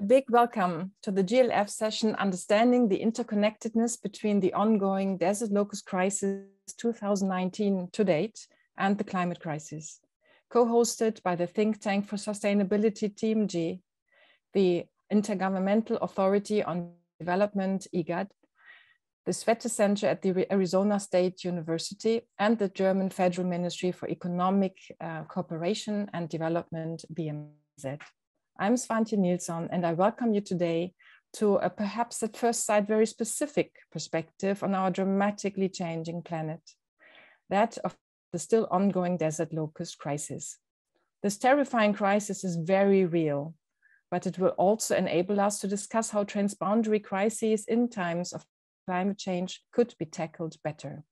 A big welcome to the GLF session, Understanding the Interconnectedness between the ongoing desert locust crisis 2019 to date and the climate crisis, co-hosted by the think tank for sustainability TMG, the Intergovernmental Authority on Development, IGAD, the Swette Center at the Arizona State University, and the German Federal Ministry for Economic uh, Cooperation and Development, BMZ. I'm Swantje Nilsson, and I welcome you today to a perhaps at first sight very specific perspective on our dramatically changing planet, that of the still ongoing desert locust crisis. This terrifying crisis is very real, but it will also enable us to discuss how transboundary crises in times of climate change could be tackled better.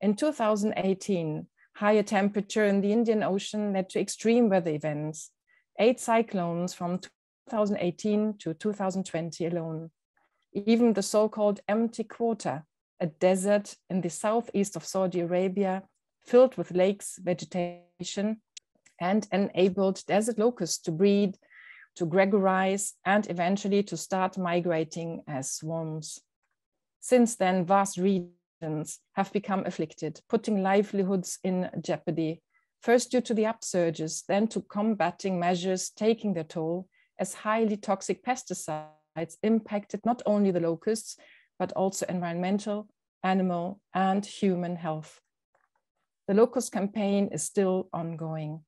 In 2018, higher temperature in the Indian Ocean led to extreme weather events eight cyclones from 2018 to 2020 alone. Even the so-called empty quarter, a desert in the southeast of Saudi Arabia, filled with lakes, vegetation, and enabled desert locusts to breed, to gregarize, and eventually to start migrating as swarms. Since then, vast regions have become afflicted, putting livelihoods in jeopardy first due to the upsurges, then to combating measures taking their toll as highly toxic pesticides impacted not only the locusts, but also environmental, animal, and human health. The locust campaign is still ongoing.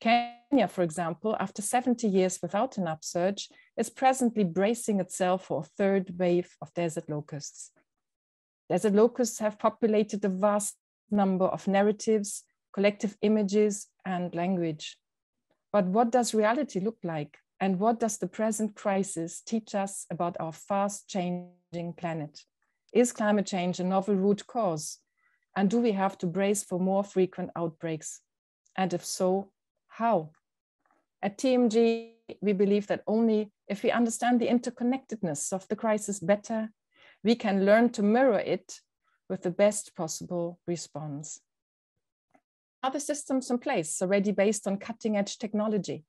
Kenya, for example, after 70 years without an upsurge, is presently bracing itself for a third wave of desert locusts. Desert locusts have populated a vast number of narratives, collective images and language. But what does reality look like? And what does the present crisis teach us about our fast changing planet? Is climate change a novel root cause? And do we have to brace for more frequent outbreaks? And if so, how? At TMG, we believe that only if we understand the interconnectedness of the crisis better, we can learn to mirror it with the best possible response. Are the systems in place already based on cutting edge technology?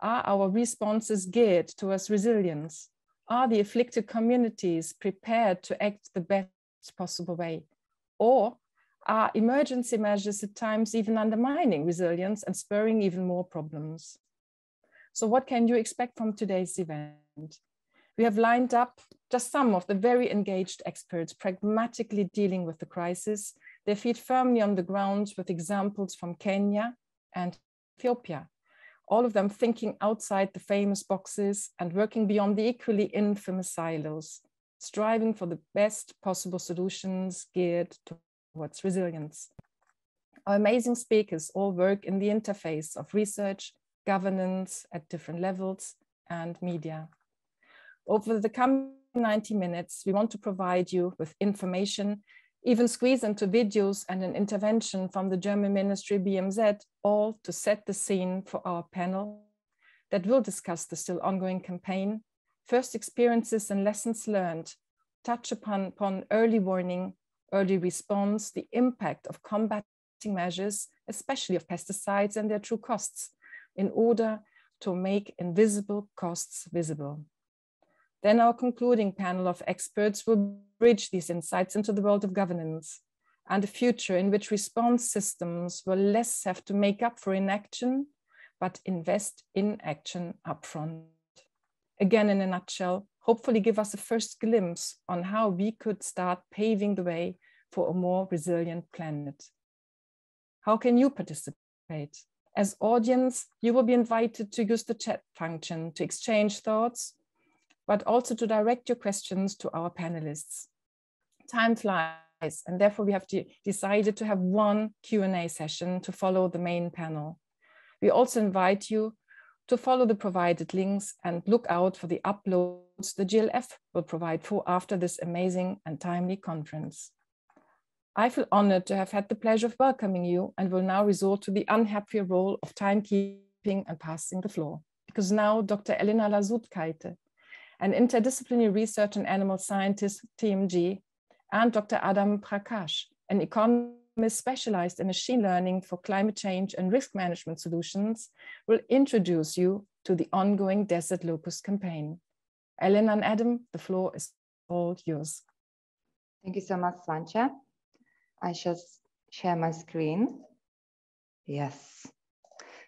Are our responses geared towards resilience? Are the afflicted communities prepared to act the best possible way? Or are emergency measures at times even undermining resilience and spurring even more problems? So what can you expect from today's event? We have lined up just some of the very engaged experts pragmatically dealing with the crisis their feed firmly on the ground with examples from Kenya and Ethiopia, all of them thinking outside the famous boxes and working beyond the equally infamous silos, striving for the best possible solutions geared towards resilience. Our amazing speakers all work in the interface of research, governance at different levels, and media. Over the coming 90 minutes, we want to provide you with information even squeeze into videos and an intervention from the German Ministry BMZ, all to set the scene for our panel that will discuss the still ongoing campaign, first experiences and lessons learned, touch upon, upon early warning, early response, the impact of combating measures, especially of pesticides and their true costs, in order to make invisible costs visible. Then our concluding panel of experts will bridge these insights into the world of governance and a future in which response systems will less have to make up for inaction, but invest in action upfront. Again, in a nutshell, hopefully give us a first glimpse on how we could start paving the way for a more resilient planet. How can you participate? As audience, you will be invited to use the chat function to exchange thoughts but also to direct your questions to our panelists. Time flies, and therefore we have de decided to have one Q&A session to follow the main panel. We also invite you to follow the provided links and look out for the uploads the GLF will provide for after this amazing and timely conference. I feel honored to have had the pleasure of welcoming you and will now resort to the unhappy role of timekeeping and passing the floor. Because now Dr. Elena Lazutkaite an interdisciplinary research and animal scientist, TMG, and Dr. Adam Prakash, an economist specialized in machine learning for climate change and risk management solutions, will introduce you to the ongoing desert locust campaign. Ellen and Adam, the floor is all yours. Thank you so much, Swantje. I shall share my screen. Yes.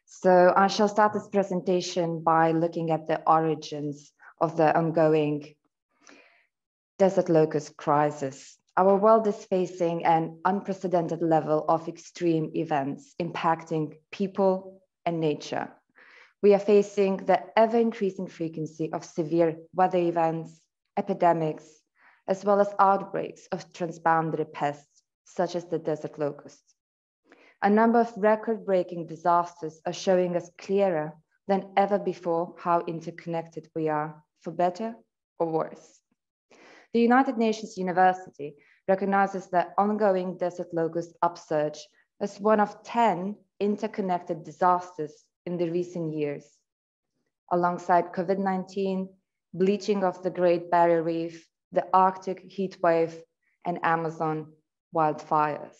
So I shall start this presentation by looking at the origins of the ongoing desert locust crisis. Our world is facing an unprecedented level of extreme events impacting people and nature. We are facing the ever increasing frequency of severe weather events, epidemics, as well as outbreaks of transboundary pests, such as the desert locust. A number of record breaking disasters are showing us clearer than ever before how interconnected we are, for better or worse. The United Nations University recognizes the ongoing desert locust upsurge as one of 10 interconnected disasters in the recent years. Alongside COVID-19, bleaching of the Great Barrier Reef, the Arctic heat wave, and Amazon wildfires.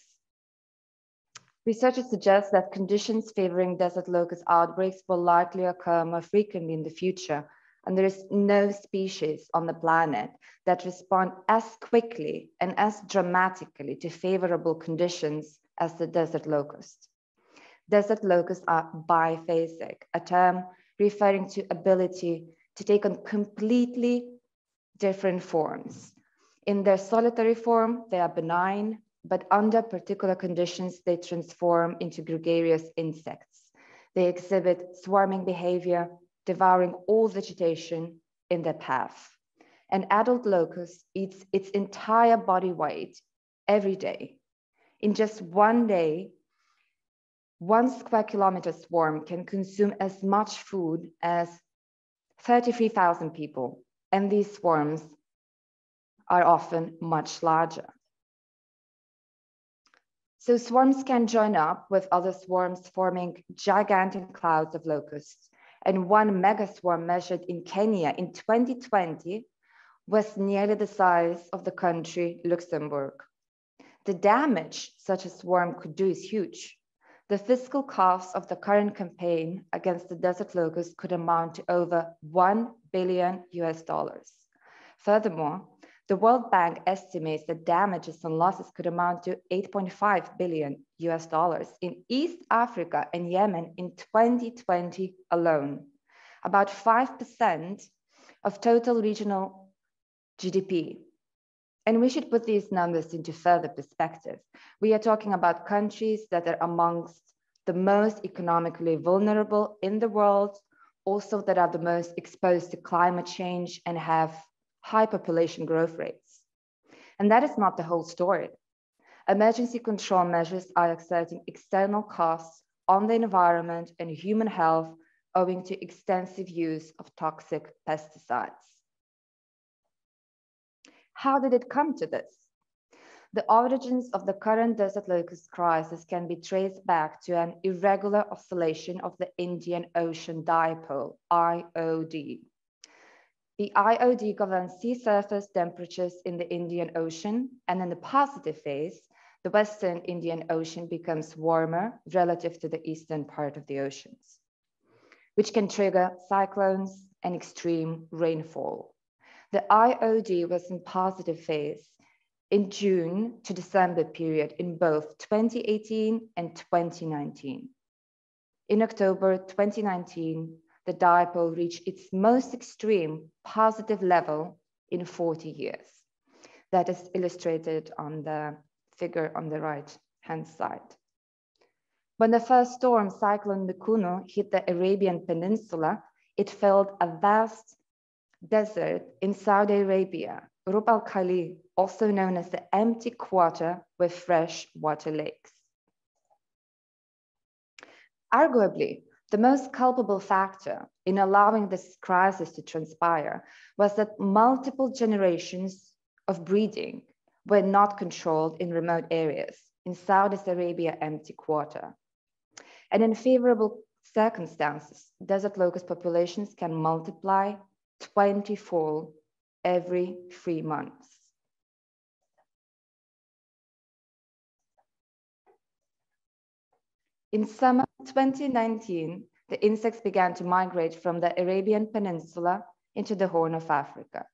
Researchers suggest that conditions favoring desert locust outbreaks will likely occur more frequently in the future, and there is no species on the planet that respond as quickly and as dramatically to favorable conditions as the desert locust. Desert locusts are biphasic, a term referring to ability to take on completely different forms. In their solitary form, they are benign, but under particular conditions, they transform into gregarious insects. They exhibit swarming behavior, devouring all vegetation in their path. An adult locust eats its entire body weight every day. In just one day, one square kilometer swarm can consume as much food as 33,000 people, and these swarms are often much larger. So swarms can join up with other swarms forming gigantic clouds of locusts. And one mega swarm measured in Kenya in 2020 was nearly the size of the country Luxembourg. The damage such a swarm could do is huge. The fiscal costs of the current campaign against the desert locust could amount to over 1 billion US dollars. Furthermore, the World Bank estimates that damages and losses could amount to 8.5 billion US dollars in East Africa and Yemen in 2020 alone, about 5% of total regional GDP. And we should put these numbers into further perspective. We are talking about countries that are amongst the most economically vulnerable in the world, also that are the most exposed to climate change and have high population growth rates. And that is not the whole story. Emergency control measures are exerting external costs on the environment and human health owing to extensive use of toxic pesticides. How did it come to this? The origins of the current desert locust crisis can be traced back to an irregular oscillation of the Indian Ocean Dipole, IOD, the IOD governs sea surface temperatures in the Indian Ocean, and in the positive phase, the Western Indian Ocean becomes warmer relative to the eastern part of the oceans, which can trigger cyclones and extreme rainfall. The IOD was in positive phase in June to December period in both 2018 and 2019. In October 2019, the dipole reached its most extreme positive level in 40 years. That is illustrated on the figure on the right hand side. When the first storm, Cyclone Mekunu, hit the Arabian Peninsula, it filled a vast desert in Saudi Arabia, Rub al Khali, also known as the empty quarter with fresh water lakes. Arguably, the most culpable factor in allowing this crisis to transpire was that multiple generations of breeding were not controlled in remote areas in Saudi Arabia empty quarter. And in favorable circumstances, desert locust populations can multiply 20-fold every three months. In summer 2019, the insects began to migrate from the Arabian Peninsula into the Horn of Africa.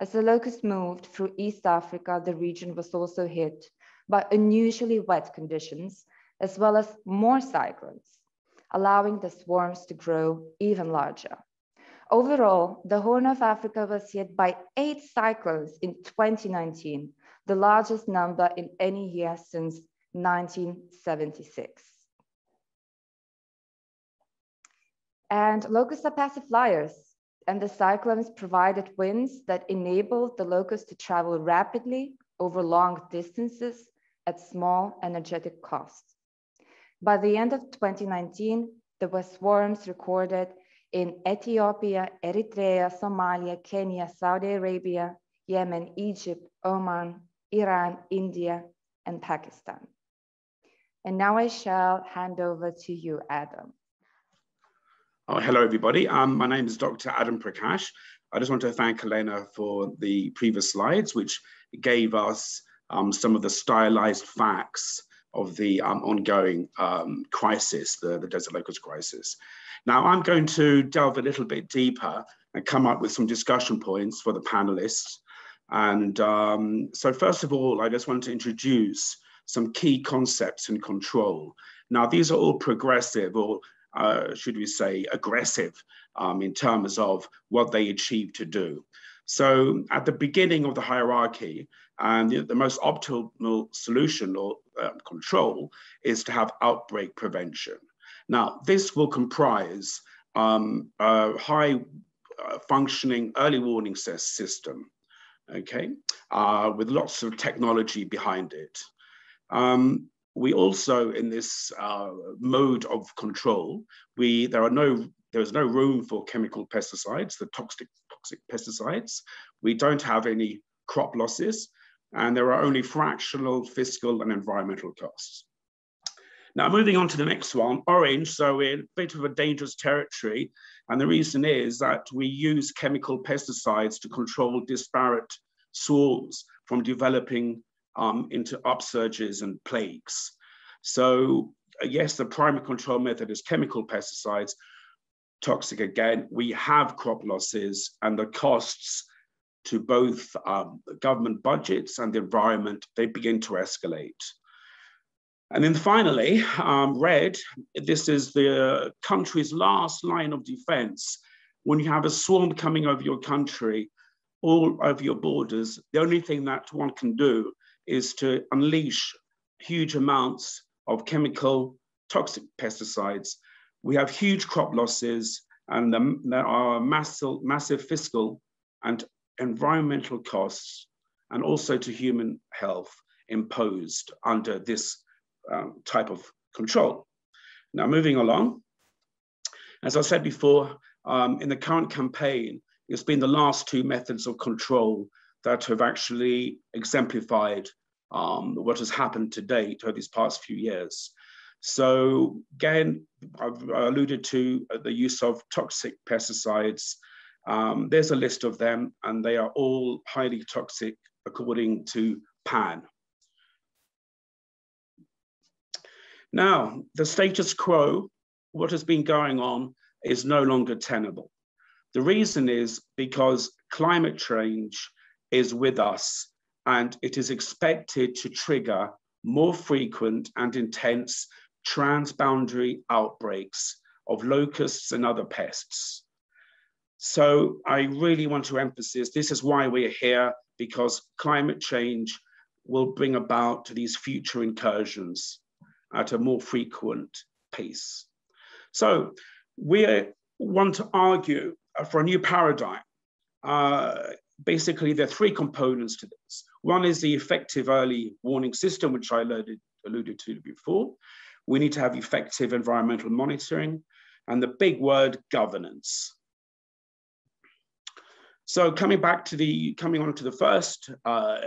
As the locusts moved through East Africa, the region was also hit by unusually wet conditions, as well as more cyclones, allowing the swarms to grow even larger. Overall, the Horn of Africa was hit by eight cyclones in 2019, the largest number in any year since 1976. And locusts are passive flyers, and the cyclones provided winds that enabled the locusts to travel rapidly over long distances at small energetic costs. By the end of 2019, there were swarms recorded in Ethiopia, Eritrea, Somalia, Kenya, Saudi Arabia, Yemen, Egypt, Oman, Iran, India, and Pakistan. And now I shall hand over to you, Adam. Oh, hello, everybody. Um, my name is Dr. Adam Prakash. I just want to thank Elena for the previous slides, which gave us um, some of the stylized facts of the um, ongoing um, crisis, the, the desert locust crisis. Now, I'm going to delve a little bit deeper and come up with some discussion points for the panelists. And um, so first of all, I just want to introduce some key concepts in control. Now, these are all progressive or uh, should we say aggressive um, in terms of what they achieve to do. So at the beginning of the hierarchy, and the, the most optimal solution or uh, control is to have outbreak prevention. Now, this will comprise um, a high uh, functioning early warning system, okay, uh, with lots of technology behind it. Um, we also, in this uh, mode of control, we there are no there is no room for chemical pesticides, the toxic toxic pesticides. We don't have any crop losses, and there are only fractional fiscal and environmental costs. Now, moving on to the next one, orange. So we're a bit of a dangerous territory. And the reason is that we use chemical pesticides to control disparate swarms from developing um, into upsurges and plagues. So uh, yes, the primary control method is chemical pesticides, toxic again. We have crop losses and the costs to both um, government budgets and the environment, they begin to escalate. And then finally, um, red, this is the country's last line of defense. When you have a swarm coming over your country, all over your borders, the only thing that one can do is to unleash huge amounts of chemical toxic pesticides. We have huge crop losses and there are massive, massive fiscal and environmental costs and also to human health imposed under this um, type of control. Now, moving along, as I said before, um, in the current campaign, it's been the last two methods of control that have actually exemplified um, what has happened to date over these past few years. So again, I've alluded to the use of toxic pesticides um, there's a list of them, and they are all highly toxic according to PAN. Now, the status quo, what has been going on, is no longer tenable. The reason is because climate change is with us and it is expected to trigger more frequent and intense transboundary outbreaks of locusts and other pests. So I really want to emphasize this is why we're here, because climate change will bring about these future incursions at a more frequent pace. So we want to argue for a new paradigm. Uh, basically, there are three components to this. One is the effective early warning system, which I alluded, alluded to before. We need to have effective environmental monitoring and the big word governance. So coming back to the, coming on to the first, uh, uh,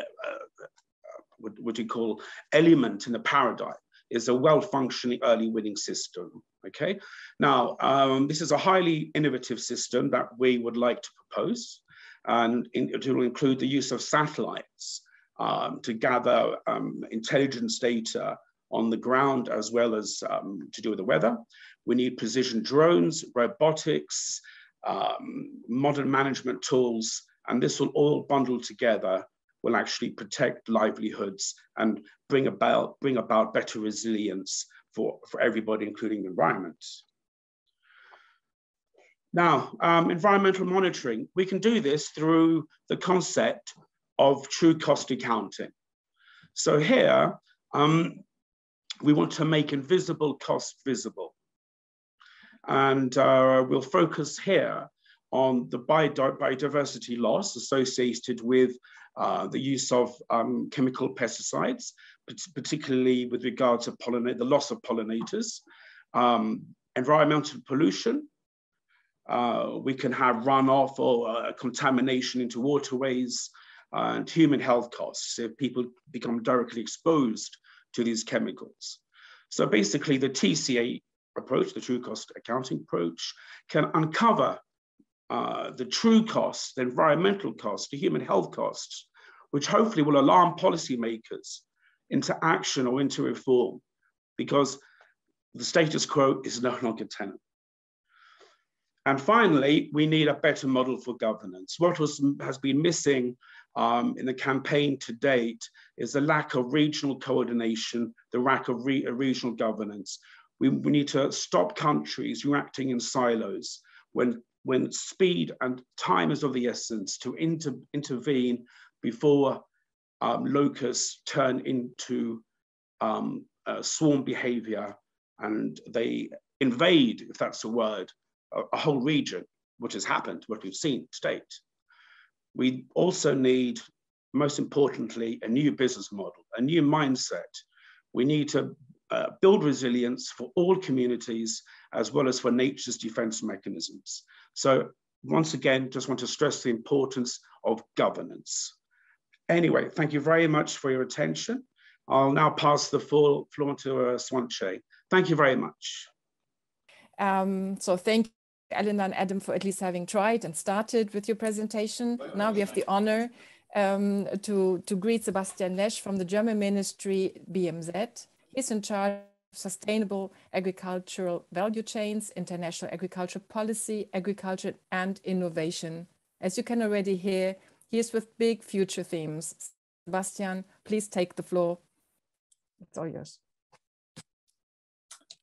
what, what you call element in the paradigm, is a well-functioning early winning system, okay? Now, um, this is a highly innovative system that we would like to propose, and in, it will include the use of satellites um, to gather um, intelligence data on the ground as well as um, to do with the weather. We need precision drones, robotics, um, modern management tools, and this will all bundle together will actually protect livelihoods and bring about, bring about better resilience for, for everybody, including the environment. Now, um, environmental monitoring, we can do this through the concept of true cost accounting. So here, um, we want to make invisible costs visible. And uh, we'll focus here on the biodiversity loss associated with uh, the use of um, chemical pesticides, particularly with regard to the loss of pollinators, um, environmental pollution. Uh, we can have runoff or uh, contamination into waterways and human health costs if people become directly exposed to these chemicals. So basically the TCA approach, the true cost accounting approach, can uncover uh, the true costs, the environmental costs, the human health costs, which hopefully will alarm policymakers into action or into reform because the status quo is no longer tenant. And finally, we need a better model for governance. What was, has been missing um, in the campaign to date is the lack of regional coordination, the lack of re regional governance. We, we need to stop countries reacting in silos when when speed and time is of the essence to inter intervene before um, locusts turn into um, uh, swarm behavior and they invade, if that's a word, a, whole region, which has happened, what we've seen to date. We also need, most importantly, a new business model, a new mindset. We need to uh, build resilience for all communities as well as for nature's defense mechanisms. So once again, just want to stress the importance of governance. Anyway, thank you very much for your attention. I'll now pass the floor to uh, Swantje. Thank you very much. Um, so thank Elena and Adam, for at least having tried and started with your presentation. Now we have the honor um, to, to greet Sebastian Lesch from the German Ministry BMZ. He's in charge of sustainable agricultural value chains, international agriculture policy, agriculture and innovation. As you can already hear, he is with big future themes. Sebastian, please take the floor. It's all yours.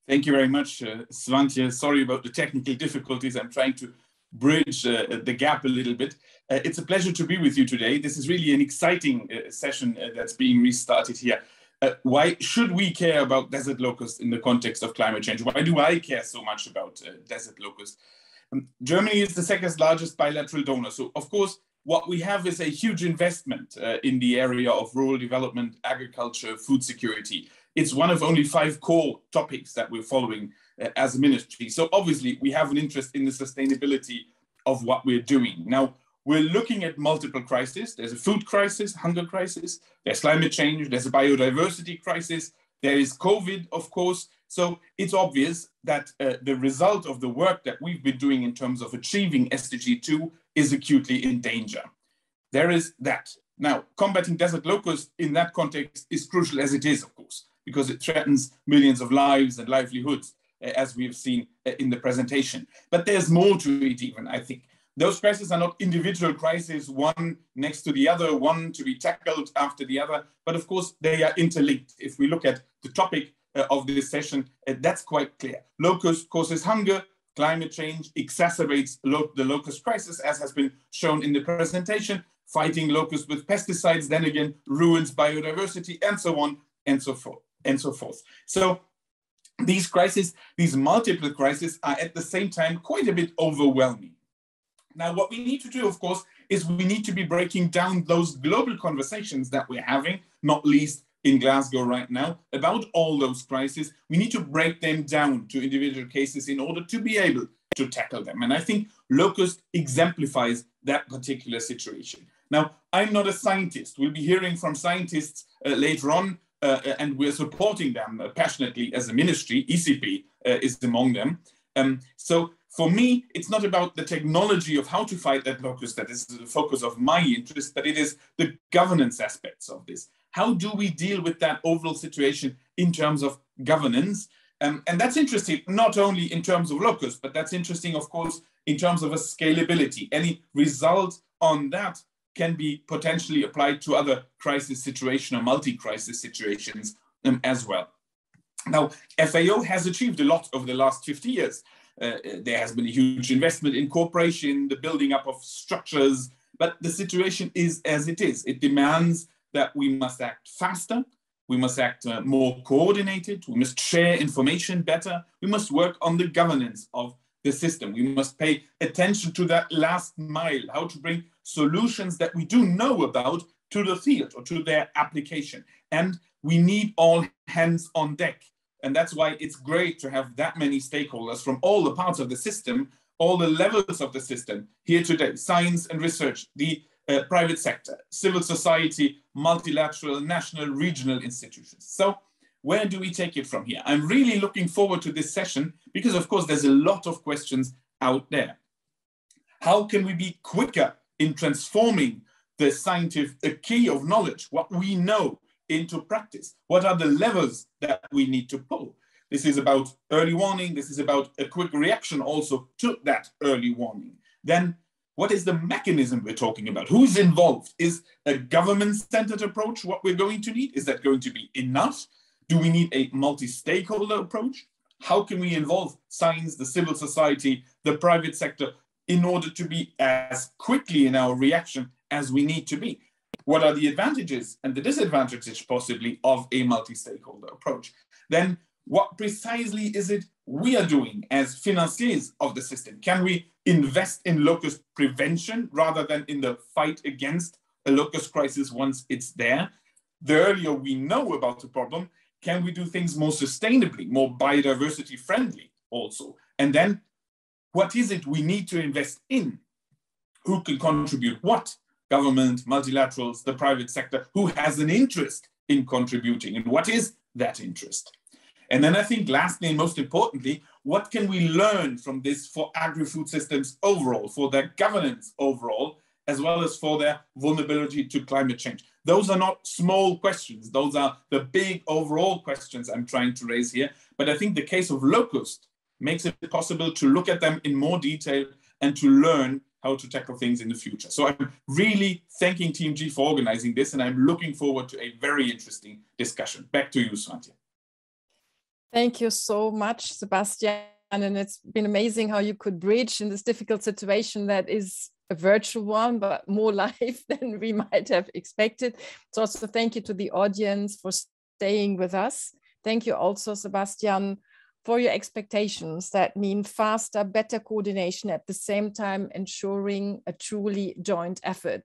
Thank you very much, uh, Swantje. Sorry about the technical difficulties. I'm trying to bridge uh, the gap a little bit. Uh, it's a pleasure to be with you today. This is really an exciting uh, session uh, that's being restarted here. Uh, why should we care about desert locusts in the context of climate change? Why do I care so much about uh, desert locusts? Um, Germany is the second largest bilateral donor. So, of course, what we have is a huge investment in the area of rural development, agriculture, food security. It's one of only five core topics that we're following uh, as a ministry. So, obviously, we have an interest in the sustainability of what we're doing. Now, we're looking at multiple crises. There's a food crisis, hunger crisis, there's climate change, there's a biodiversity crisis, there is COVID, of course. So it's obvious that uh, the result of the work that we've been doing in terms of achieving SDG 2 is acutely in danger. There is that. Now, combating desert locusts in that context is crucial as it is, because it threatens millions of lives and livelihoods, uh, as we have seen uh, in the presentation. But there's more to it even, I think. Those crises are not individual crises, one next to the other, one to be tackled after the other, but of course they are interlinked. If we look at the topic uh, of this session, that's quite clear. Locust causes hunger, climate change exacerbates lo the locust crisis, as has been shown in the presentation. Fighting locusts with pesticides then again ruins biodiversity and so on and so forth and so forth. So these crises, these multiple crises are at the same time quite a bit overwhelming. Now, what we need to do, of course, is we need to be breaking down those global conversations that we're having, not least in Glasgow right now, about all those crises. We need to break them down to individual cases in order to be able to tackle them. And I think Locust exemplifies that particular situation. Now, I'm not a scientist. We'll be hearing from scientists uh, later on, and we're supporting them uh, passionately as a ministry. icipe uh, is among them. Um, so for me, it's not about the technology of how to fight that locust that is the focus of my interest, but it is the governance aspects of this. How do we deal with that overall situation in terms of governance. Um, and that's interesting, not only in terms of locus, but that's interesting, of course, in terms of a scalability. Any result on that can be potentially applied to other crisis situation or multi-crisis situations um, as well. Now, FAO has achieved a lot over the last 50 years. Uh, there has been a huge investment in cooperation, the building up of structures, but the situation is as it is. It demands that we must act faster, we must act uh, more coordinated, we must share information better, we must work on the governance of the system. We must pay attention to that last mile, how to bring solutions that we do know about to the field or to their application. And we need all hands on deck. And that's why it's great to have that many stakeholders from all the parts of the system, all the levels of the system here today, science and research, the uh, private sector, civil society, multilateral, national, regional institutions. So where do we take it from here? I'm really looking forward to this session because of course there's a lot of questions out there. How can we be quicker in transforming the scientific key of knowledge, what we know, into practice? What are the levers that we need to pull? This is about early warning. This is about a quick reaction also to that early warning. Then what is the mechanism we're talking about? Who's involved? Is a government-centered approach what we're going to need? Is that going to be enough? Do we need a multi-stakeholder approach? How can we involve science, the civil society, the private sector in order to be as quickly in our reaction as we need to be? What are the advantages and the disadvantages possibly of a multi-stakeholder approach? Then what precisely is it we are doing as financiers of the system? Can we invest in locust prevention rather than in the fight against a locust crisis once it's there? The earlier we know about the problem, can we do things more sustainably, more biodiversity friendly also? And then what is it we need to invest in? Who can contribute what? Government, multilaterals, the private sector, who has an interest in contributing and what is that interest? And then I think lastly and most importantly, what can we learn from this for agri-food systems overall, for their governance overall, as well as for their vulnerability to climate change? Those are not small questions. Those are the big overall questions I'm trying to raise here. But I think the case of locust makes it possible to look at them in more detail and to learn how to tackle things in the future. So I'm really thanking TMG for organizing this, and I'm looking forward to a very interesting discussion. Back to you, Swantje. Thank you so much, Sebastian. And it's been amazing how you could bridge in this difficult situation that is a virtual one, but more live than we might have expected. So also thank you to the audience for staying with us. Thank you also, Sebastian, for your expectations that mean faster, better coordination at the same time, ensuring a truly joint effort.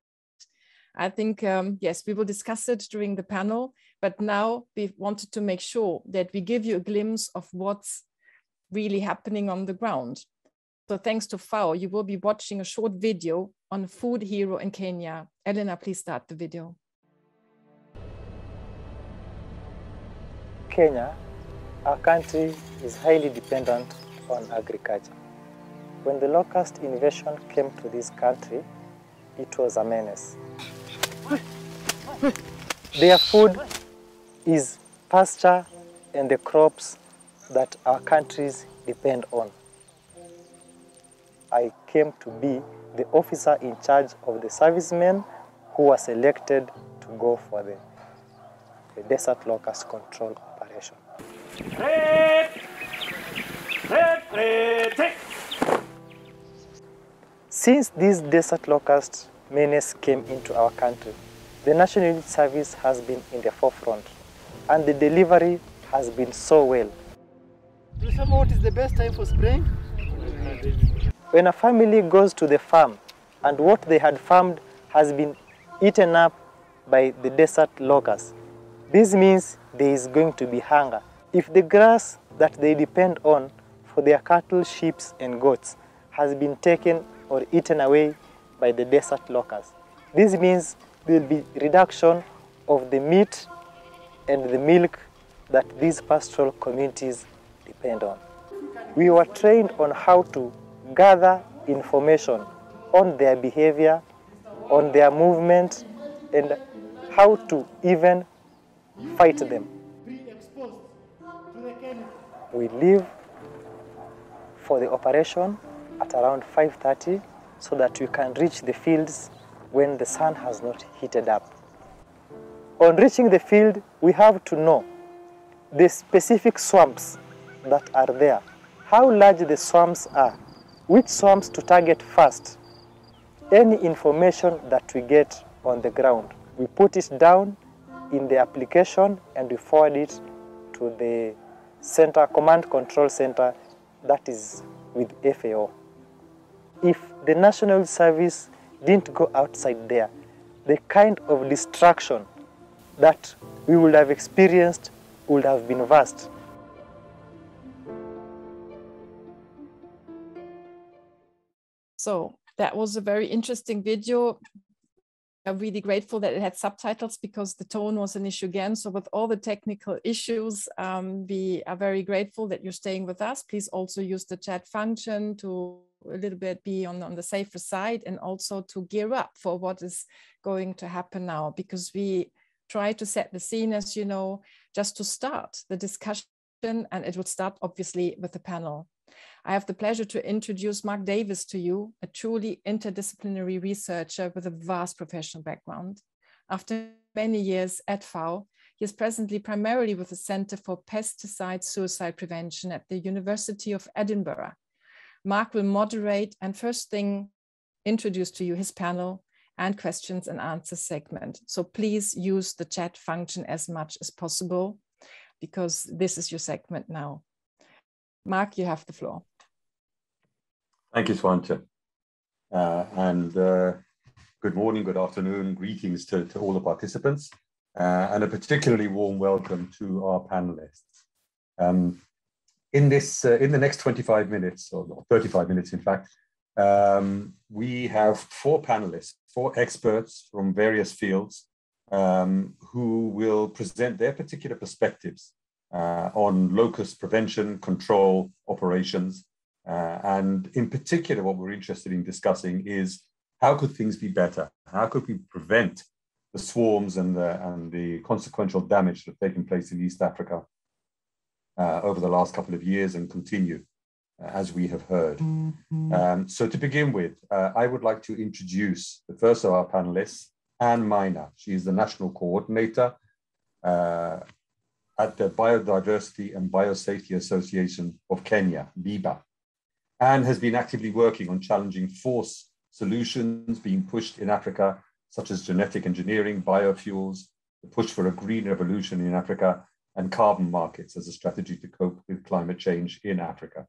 I think, um, yes, we will discuss it during the panel, but now we wanted to make sure that we give you a glimpse of what's really happening on the ground. So thanks to FAO, you will be watching a short video on food hero in Kenya. Elena, please start the video. Kenya, our country is highly dependent on agriculture. When the locust invasion came to this country, it was a menace. Their food is pasture and the crops that our countries depend on. I came to be the officer in charge of the servicemen who were selected to go for the, the desert locust control operation. Red! Red, red, Since these desert locust menace came into our country, the National Youth Service has been in the forefront and the delivery has been so well. Do you know what is the best time for spraying? When a family goes to the farm and what they had farmed has been eaten up by the desert locusts, this means there is going to be hunger. If the grass that they depend on for their cattle, sheep and goats has been taken or eaten away by the desert locusts, this means there will be reduction of the meat and the milk that these pastoral communities depend on. We were trained on how to gather information on their behavior, on their movement, and how to even fight them. We leave for the operation at around 5.30 so that we can reach the fields when the sun has not heated up. On reaching the field, we have to know the specific swamps that are there, how large the swamps are, which swamps to target first, any information that we get on the ground. We put it down in the application and we forward it to the center, command control center that is with FAO. If the National Service didn't go outside there, the kind of destruction that we would have experienced would have been vast. So that was a very interesting video. I'm really grateful that it had subtitles because the tone was an issue again. So with all the technical issues, um, we are very grateful that you're staying with us. Please also use the chat function to a little bit be on, on the safer side and also to gear up for what is going to happen now because we try to set the scene as you know just to start the discussion and it will start obviously with the panel I have the pleasure to introduce Mark Davis to you, a truly interdisciplinary researcher with a vast professional background. After many years at FAO, he is presently primarily with the Center for Pesticide Suicide Prevention at the University of Edinburgh. Mark will moderate and first thing introduce to you his panel and questions and answers segment. So please use the chat function as much as possible because this is your segment now. Mark, you have the floor. Thank you, Swantje. Uh, and uh, good morning, good afternoon, greetings to, to all the participants, uh, and a particularly warm welcome to our panelists. Um, in this, uh, in the next 25 minutes, or 35 minutes, in fact, um, we have four panelists, four experts from various fields um, who will present their particular perspectives uh, on locust prevention, control, operations. Uh, and in particular, what we're interested in discussing is how could things be better? How could we prevent the swarms and the, and the consequential damage that have taken place in East Africa uh, over the last couple of years and continue, uh, as we have heard. Mm-hmm. Um, so to begin with, uh, I would like to introduce the first of our panelists, Anne Maina. She is the National Coordinator uh, at the Biodiversity and Biosafety Association of Kenya, BIBA, and has been actively working on challenging force solutions being pushed in Africa, such as genetic engineering, biofuels, the push for a green revolution in Africa, and carbon markets as a strategy to cope with climate change in Africa.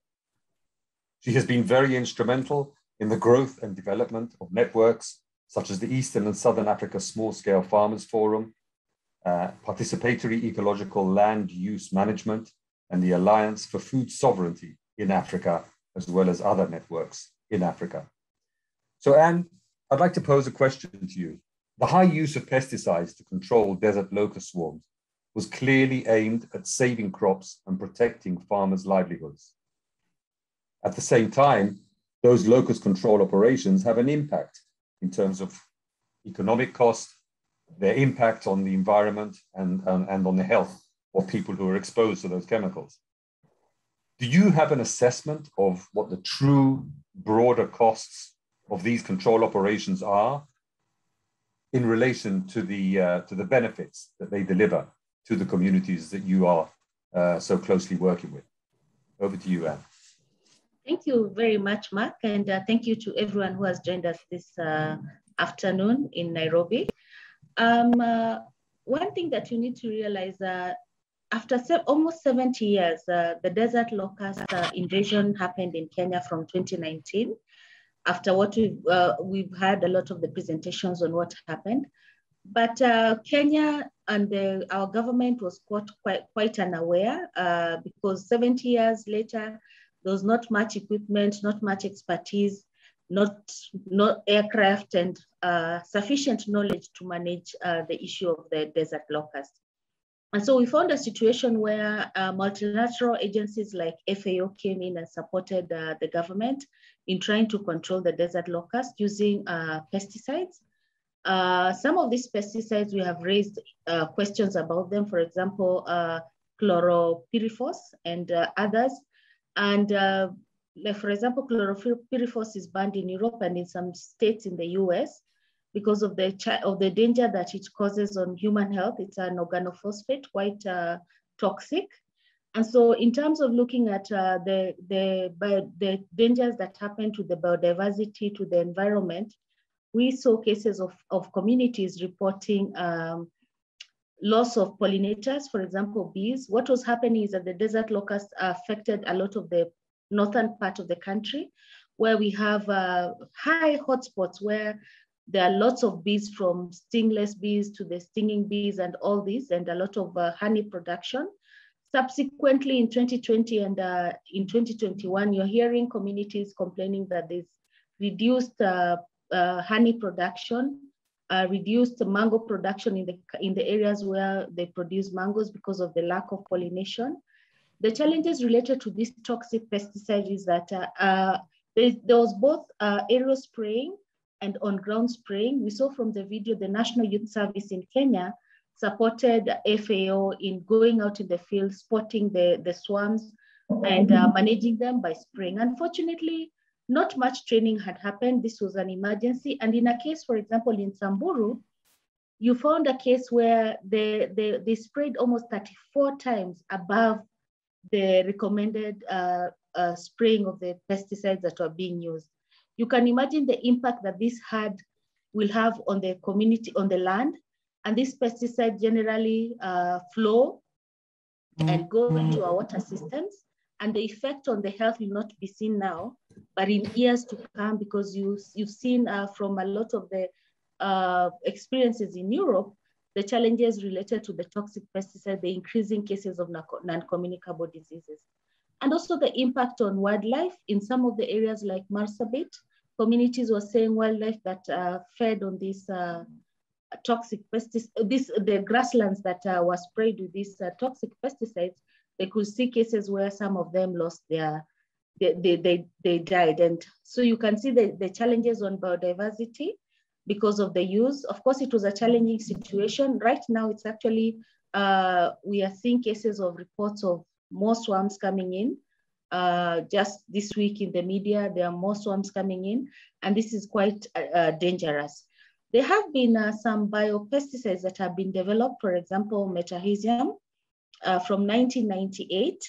She has been very instrumental in the growth and development of networks such as the Eastern and Southern Africa Small Scale Farmers Forum, uh, participatory ecological land use management, and the Alliance for Food Sovereignty in Africa, as well as other networks in Africa. So, Anne, I'd like to pose a question to you. The high use of pesticides to control desert locust swarms was clearly aimed at saving crops and protecting farmers' livelihoods. At the same time, those locust control operations have an impact in terms of economic cost, their impact on the environment and, and, and on the health of people who are exposed to those chemicals. Do you have an assessment of what the true broader costs of these control operations are in relation to the, uh, to the benefits that they deliver to the communities that you are uh, so closely working with? Over to you, Anne. Thank you very much, Mark, and uh, thank you to everyone who has joined us this uh, afternoon in Nairobi. Um, uh, one thing that you need to realize uh, after se almost 70 years, uh, the desert locust uh, invasion happened in Kenya from 2019. After what we've, uh, we've had a lot of the presentations on what happened. But uh, Kenya and the, our government was quite, quite, quite unaware because 70 years later, there was not much equipment, not much expertise not, not aircraft and uh, sufficient knowledge to manage uh, the issue of the desert locust. And so we found a situation where uh, multilateral agencies like FAO came in and supported uh, the government in trying to control the desert locust using uh, pesticides. Uh, some of these pesticides, we have raised questions about them. For example, chlorpyrifos and uh, others. And uh, like for example, chlorpyrifos is banned in Europe and in some states in the US because of the of the danger that it causes on human health. It's an organophosphate, quite uh, toxic. And so in terms of looking at uh, the, the, the dangers that happen to the biodiversity, to the environment, we saw cases of, of communities reporting um, loss of pollinators, for example, bees. What was happening is that the desert locust affected a lot of the northern part of the country, where we have uh, high hotspots where there are lots of bees from stingless bees to the stinging bees and all these, and a lot of uh, honey production. Subsequently, in 2020 and uh, in 2021, you're hearing communities complaining that there's reduced uh, uh, honey production, uh, reduced mango production in the, in the areas where they produce mangoes because of the lack of pollination. The challenges related to this toxic pesticide is that uh, there, there, was both aerial spraying and on-ground spraying. We saw from the video the National Youth Service in Kenya supported FAO in going out in the field, spotting the, the swarms and uh, managing them by spraying. Unfortunately, not much training had happened. This was an emergency. And in a case, for example, in Samburu, you found a case where they, they, they sprayed almost 34 times above the recommended uh, uh, spraying of the pesticides that were being used. You can imagine the impact that this had will have on the community, on the land. And this pesticide generally uh, flow and go into our water systems. And the effect on the health will not be seen now, but in years to come, because you, you've seen uh, from a lot of the uh, experiences in Europe, the challenges related to the toxic pesticide, the increasing cases of non-communicable diseases. And also the impact on wildlife in some of the areas like Marsabit, communities were saying wildlife that uh, fed on these uh, toxic pesticides, this, the grasslands that uh, were sprayed with these uh, toxic pesticides, they could see cases where some of them lost their, they, they, they, they died. And so you can see the, the challenges on biodiversity because of the use. Of course, it was a challenging situation. Right now, it's actually, uh, we are seeing cases of reports of more swarms coming in. Uh, just this week in the media, there are more swarms coming in, and this is quite uh, uh dangerous. There have been uh, some biopesticides that have been developed, for example, metarhizium uh, from 1998.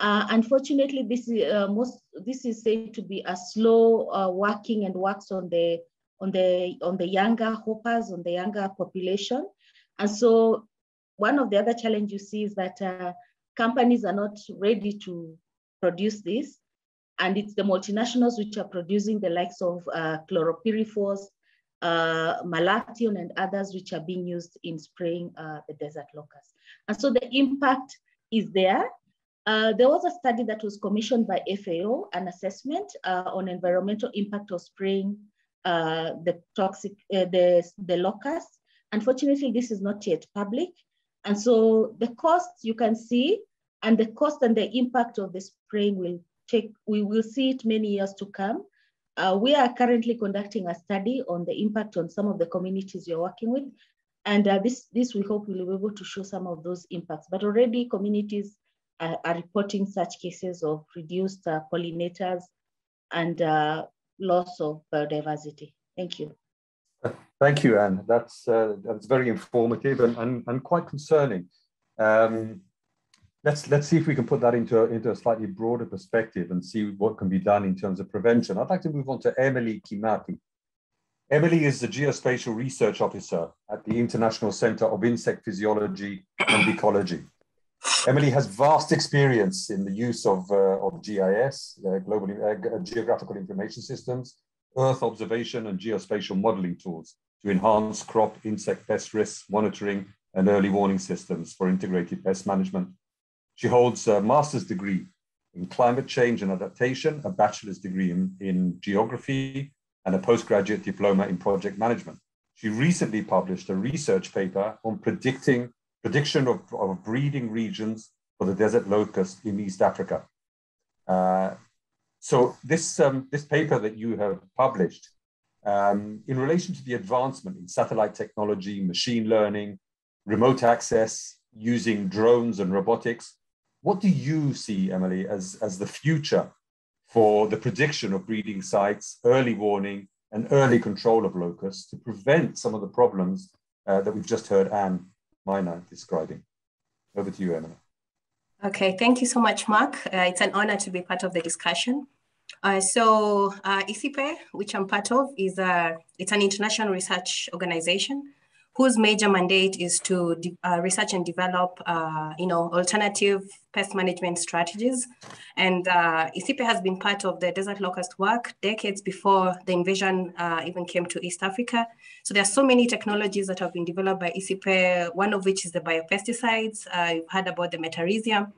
unfortunately, this is, most, this is said to be a slow working and works on the, on, the, on the younger hoppers, on the younger population. And so one of the other challenges you see is that companies are not ready to produce this. And it's the multinationals which are producing the likes of uh, chlorpyrifos, uh, and others which are being used in spraying uh, the desert locusts. And so the impact is there. Uh, there was a study that was commissioned by FAO, an assessment uh, on environmental impact of spraying uh, the toxic, uh, the, the locusts. Unfortunately, this is not yet public. And so the costs you can see and the cost and the impact of the spraying will take, we will see it many years to come. Uh, we are currently conducting a study on the impact on some of the communities you're working with. And uh, this, this we hope will be able to show some of those impacts. But already communities are, are reporting such cases of reduced uh, pollinators and uh, loss of biodiversity. Thank you. Thank you, Anne. That's, uh, that's very informative and, and, and quite concerning. Um, let's let's see if we can put that into a, into a slightly broader perspective and see what can be done in terms of prevention. I'd like to move on to Emily Kimathi. Emily is the geospatial research officer at the International Center of Insect Physiology and Ecology. Emily has vast experience in the use of, uh, of GIS, uh, global uh, geographical information systems, Earth observation and geospatial modeling tools to enhance crop insect pest risk monitoring and early warning systems for integrated pest management she holds a master's degree in climate change and adaptation, a bachelor's degree in, in geography, and a postgraduate diploma in project management. She recently published a research paper on predicting prediction of, of breeding regions for the desert locust in East Africa. Uh, so this, um, this paper that you have published um, in relation to the advancement in satellite technology, machine learning, remote access, using drones and robotics. What do you see, Emily, as, as the future for the prediction of breeding sites, early warning, and early control of locusts to prevent some of the problems uh, that we've just heard Anne Maina describing? Over to you, Emily. Okay, thank you so much, Mark. Uh, it's an honor to be part of the discussion. Uh, so uh, ICIPE, which I'm part of, is a, it's an international research organization whose major mandate is to uh, research and develop, uh, you know, alternative pest management strategies. And uh, ICIPE has been part of the desert locust work decades before the invasion uh, even came to East Africa. So there are so many technologies that have been developed by ICIPE, one of which is the biopesticides. Uh, you've heard about the metarhizium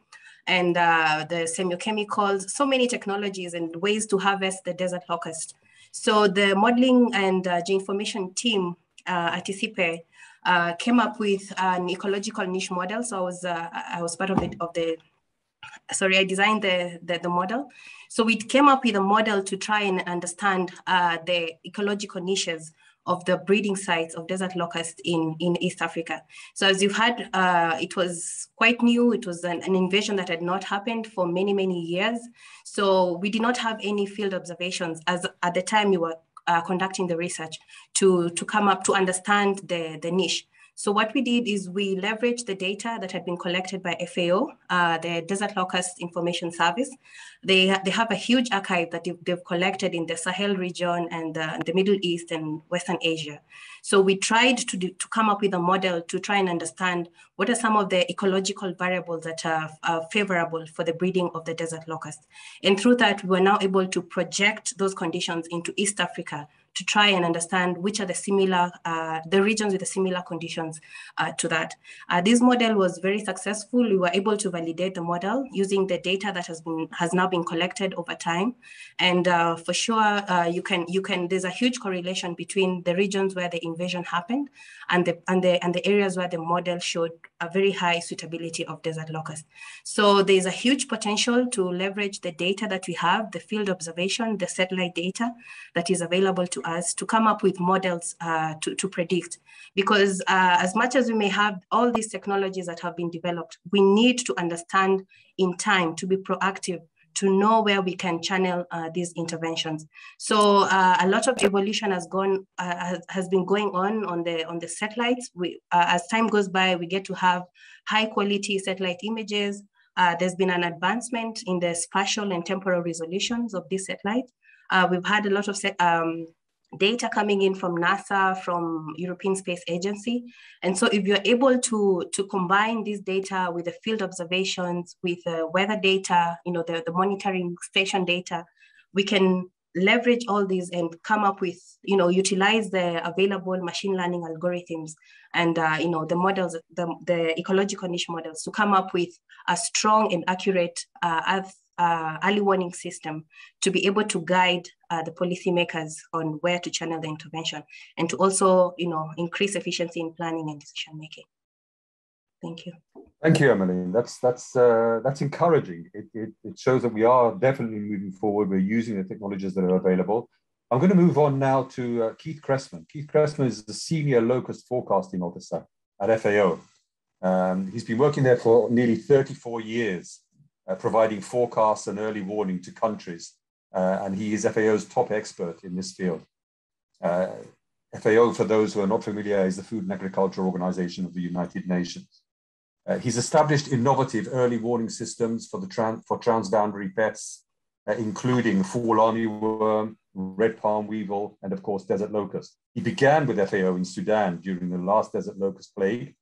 and uh, the semiochemicals, so many technologies and ways to harvest the desert locust. So the modeling and uh, geoinformation team uh, at ICIPE uh, came up with an ecological niche model. So I was uh, I was part of the of the sorry I designed the, the, the model. So we came up with a model to try and understand uh, the ecological niches of the breeding sites of desert locust in, in East Africa. So as you've heard, uh, it was quite new. It was an, an, invasion that had not happened for many, many years. So we did not have any field observations as at the time we were Uh, conducting the research to, to come up to understand the, the niche. So what we did is we leveraged the data that had been collected by FAO, uh, the Desert Locust Information Service. They, they have a huge archive that they've, they've collected in the Sahel region and uh, the Middle East and Western Asia. So we tried to, do, to come up with a model to try and understand what are some of the ecological variables that are, are favorable for the breeding of the desert locust. And through that, we were now able to project those conditions into East Africa to try and understand which are the similar, uh, the regions with the similar conditions uh, to that. Uh, this model was very successful. We were able to validate the model using the data that has been has now been collected over time. And uh, for sure, uh, you can you can there's a huge correlation between the regions where the invasion happened and the and the and the areas where the model showed a very high suitability of desert locust. So there's a huge potential to leverage the data that we have, the field observation, the satellite data that is available to us to come up with models uh, to, to predict. Because uh, as much as we may have all these technologies that have been developed, we need to understand in time to be proactive to know where we can channel uh, these interventions. So uh, a lot of evolution has gone uh, has been going on on the on the satellites. We, uh, as time goes by, we get to have high quality satellite images. Uh, there's been an advancement in the spatial and temporal resolutions of these satellites. Uh, we've had a lot of um, data coming in from NASA, from European Space Agency. And so if you're able to, to combine this data with the field observations, with the weather data, you know, the, the monitoring station data, we can leverage all these and come up with, you know, utilize the available machine learning algorithms and, uh, you know, the models, the, the ecological niche models to come up with a strong and accurate uh, Earth uh, early warning system to be able to guide uh, the policymakers on where to channel the intervention and to also, you know, increase efficiency in planning and decision making. Thank you. Thank you, Emily. That's that's uh, that's encouraging. It, it, it shows that we are definitely moving forward. We're using the technologies that are available. I'm going to move on now to uh, Keith Cressman. Keith Cressman is the senior locust forecasting officer at FAO. Um, he's been working there for nearly 34 years uh, providing forecasts and early warning to countries. Uh, and he is FAO's top expert in this field. Uh, FAO, for those who are not familiar, is the Food and Agriculture Organization of the United Nations. Uh, he's established innovative early warning systems for, the trans for transboundary pests, uh, including fall armyworm, red palm weevil, and of course, desert locust. He began with FAO in Sudan during the last desert locust plague.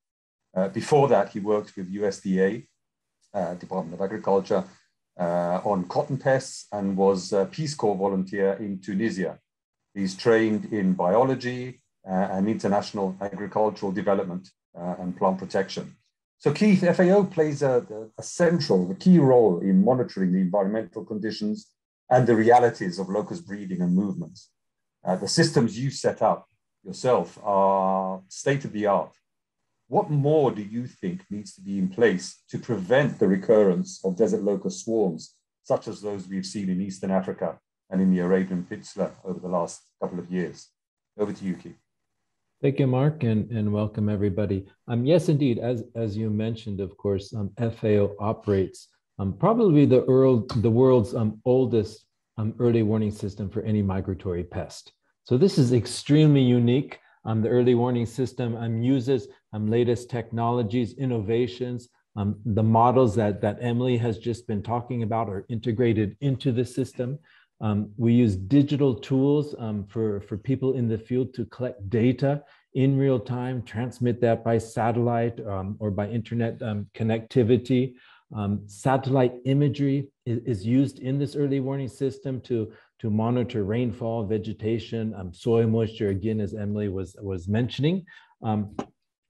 Uh, before that, he worked with USDA Department of Agriculture uh, on cotton pests and was a Peace Corps volunteer in Tunisia. He's trained in biology uh, and international agricultural development and plant protection. So Keith, FAO plays a, a, central, a key role in monitoring the environmental conditions and the realities of locust breeding and movements. Uh, the systems you set up yourself are state of the art what more do you think needs to be in place to prevent the recurrence of desert locust swarms, such as those we've seen in Eastern Africa and in the Arabian Peninsula over the last couple of years? Over to you, Keith. Thank you, Mark, and, and welcome everybody. Um, yes, indeed, as, as you mentioned, of course, um, FAO operates um, probably the, the world's um, oldest um, early warning system for any migratory pest. So this is extremely unique. Um, the early warning system um, uses um, latest technologies, innovations. Um, the models that, that Emily has just been talking about are integrated into the system. Um, we use digital tools um, for, for people in the field to collect data in real time, transmit that by satellite um, or by internet um, connectivity. Um, satellite imagery is, is, used in this early warning system to, to monitor rainfall, vegetation, um, soil moisture, again, as Emily was, was mentioning.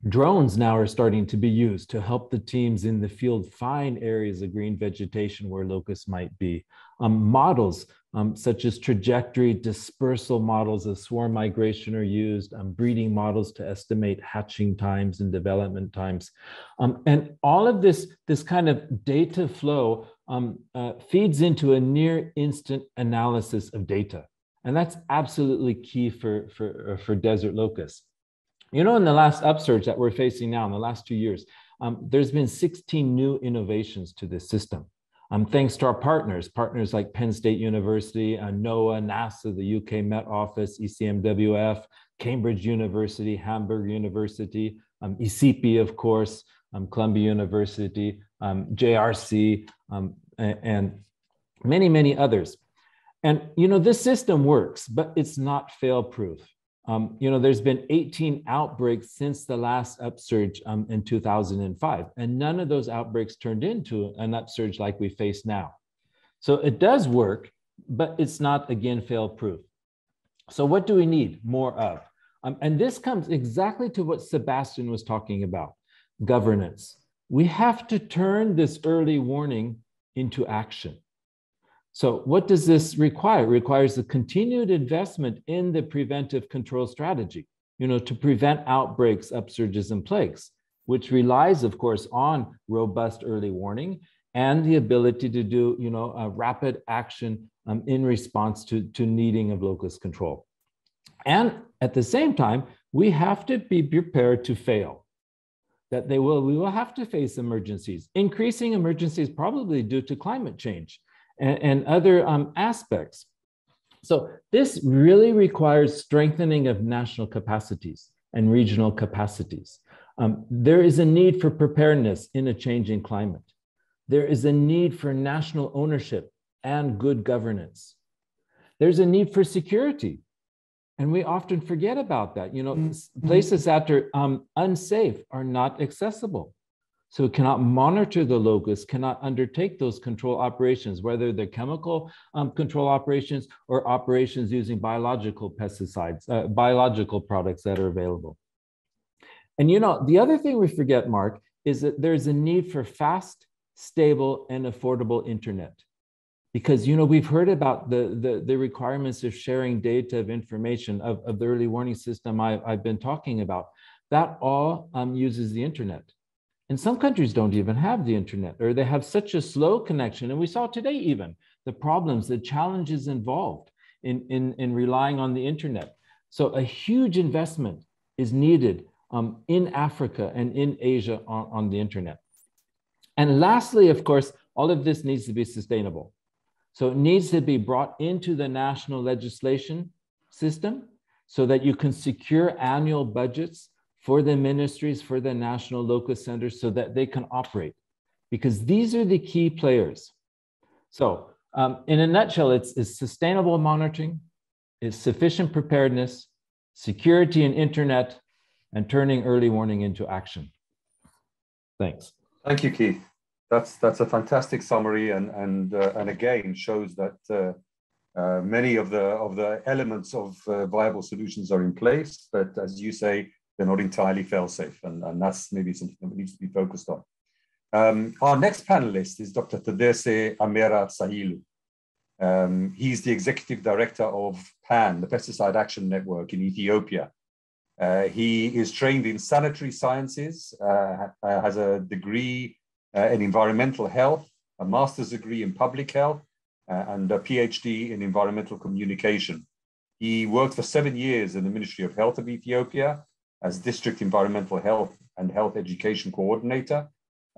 Drones now are starting to be used to help the teams in the field find areas of green vegetation where locusts might be. Um, models um, such as trajectory dispersal models of swarm migration are used, um, breeding models to estimate hatching times and development times. Um, and all of this, this kind of data flow um, uh, feeds into a near instant analysis of data. And that's absolutely key for, for, uh, for desert locusts. You know, in the last upsurge that we're facing now, in the last two years, um, there's been 16 new innovations to this system. Um, thanks to our partners, partners like Penn State University, uh, NOAA, NASA, the UK Met Office, ECMWF, Cambridge University, Hamburg University, um, ICIPE, of course, um, Columbia University, um, JRC, um, and many, many others. And, you know, this system works, but it's not fail-proof. Um, you know, there's been 18 outbreaks since the last upsurge um, in 2005, and none of those outbreaks turned into an upsurge like we face now. So it does work, but it's not, again, fail-proof. So what do we need more of? Um, and this comes exactly to what Sebastian was talking about, governance. We have to turn this early warning into action. So what does this require? It requires a continued investment in the preventive control strategy, you know, to prevent outbreaks, upsurges, and plagues, which relies, of course, on robust early warning and the ability to do, you know, a rapid action um, in response to, to needing of locust control. And at the same time, we have to be prepared to fail that they will we will have to face emergencies increasing emergencies probably due to climate change and, and other um, aspects. So this really requires strengthening of national capacities and regional capacities. Um, there is a need for preparedness in a changing climate. There is a need for national ownership and good governance. There's a need for security. And we often forget about that. You know, mm-hmm. places that are um, unsafe are not accessible. So it cannot monitor the locus, cannot undertake those control operations, whether they're chemical um, control operations or operations using biological pesticides, uh, biological products that are available. And you know, the other thing we forget, Mark, is that there's a need for fast, stable, and affordable internet. Because you know, we've heard about the, the, the requirements of sharing data of information of, of the early warning system I, have been talking about. That all um, uses the internet. And some countries don't even have the internet, or they have such a slow connection. And we saw today even the problems, the challenges involved in, in, in relying on the internet. So a huge investment is needed um, in Africa and in Asia on, on the internet. And lastly, of course, all of this needs to be sustainable. So it needs to be brought into the national legislation system so that you can secure annual budgets for the ministries, for the national locus centers, so that they can operate. Because these are the key players. So, um, in a nutshell, it's, it's sustainable monitoring, it's sufficient preparedness, security and internet, and turning early warning into action. Thanks. Thank you, Keith. That's that's a fantastic summary, and and uh, and again shows that uh, uh, many of the of the elements of uh, viable solutions are in place. But as you say, they're not entirely fail-safe, and, and that's maybe something that needs to be focused on. Um, our next panelist is Dr. Tadesse Amera Sahilu. Um, he's the executive director of PAN, the Pesticide Action Network in Ethiopia. Uh, he is trained in sanitary sciences, uh, uh has a degree in environmental health, a master's degree in public health, uh, and a PhD in environmental communication. He worked for seven years in the Ministry of Health of Ethiopia as District Environmental Health and Health Education Coordinator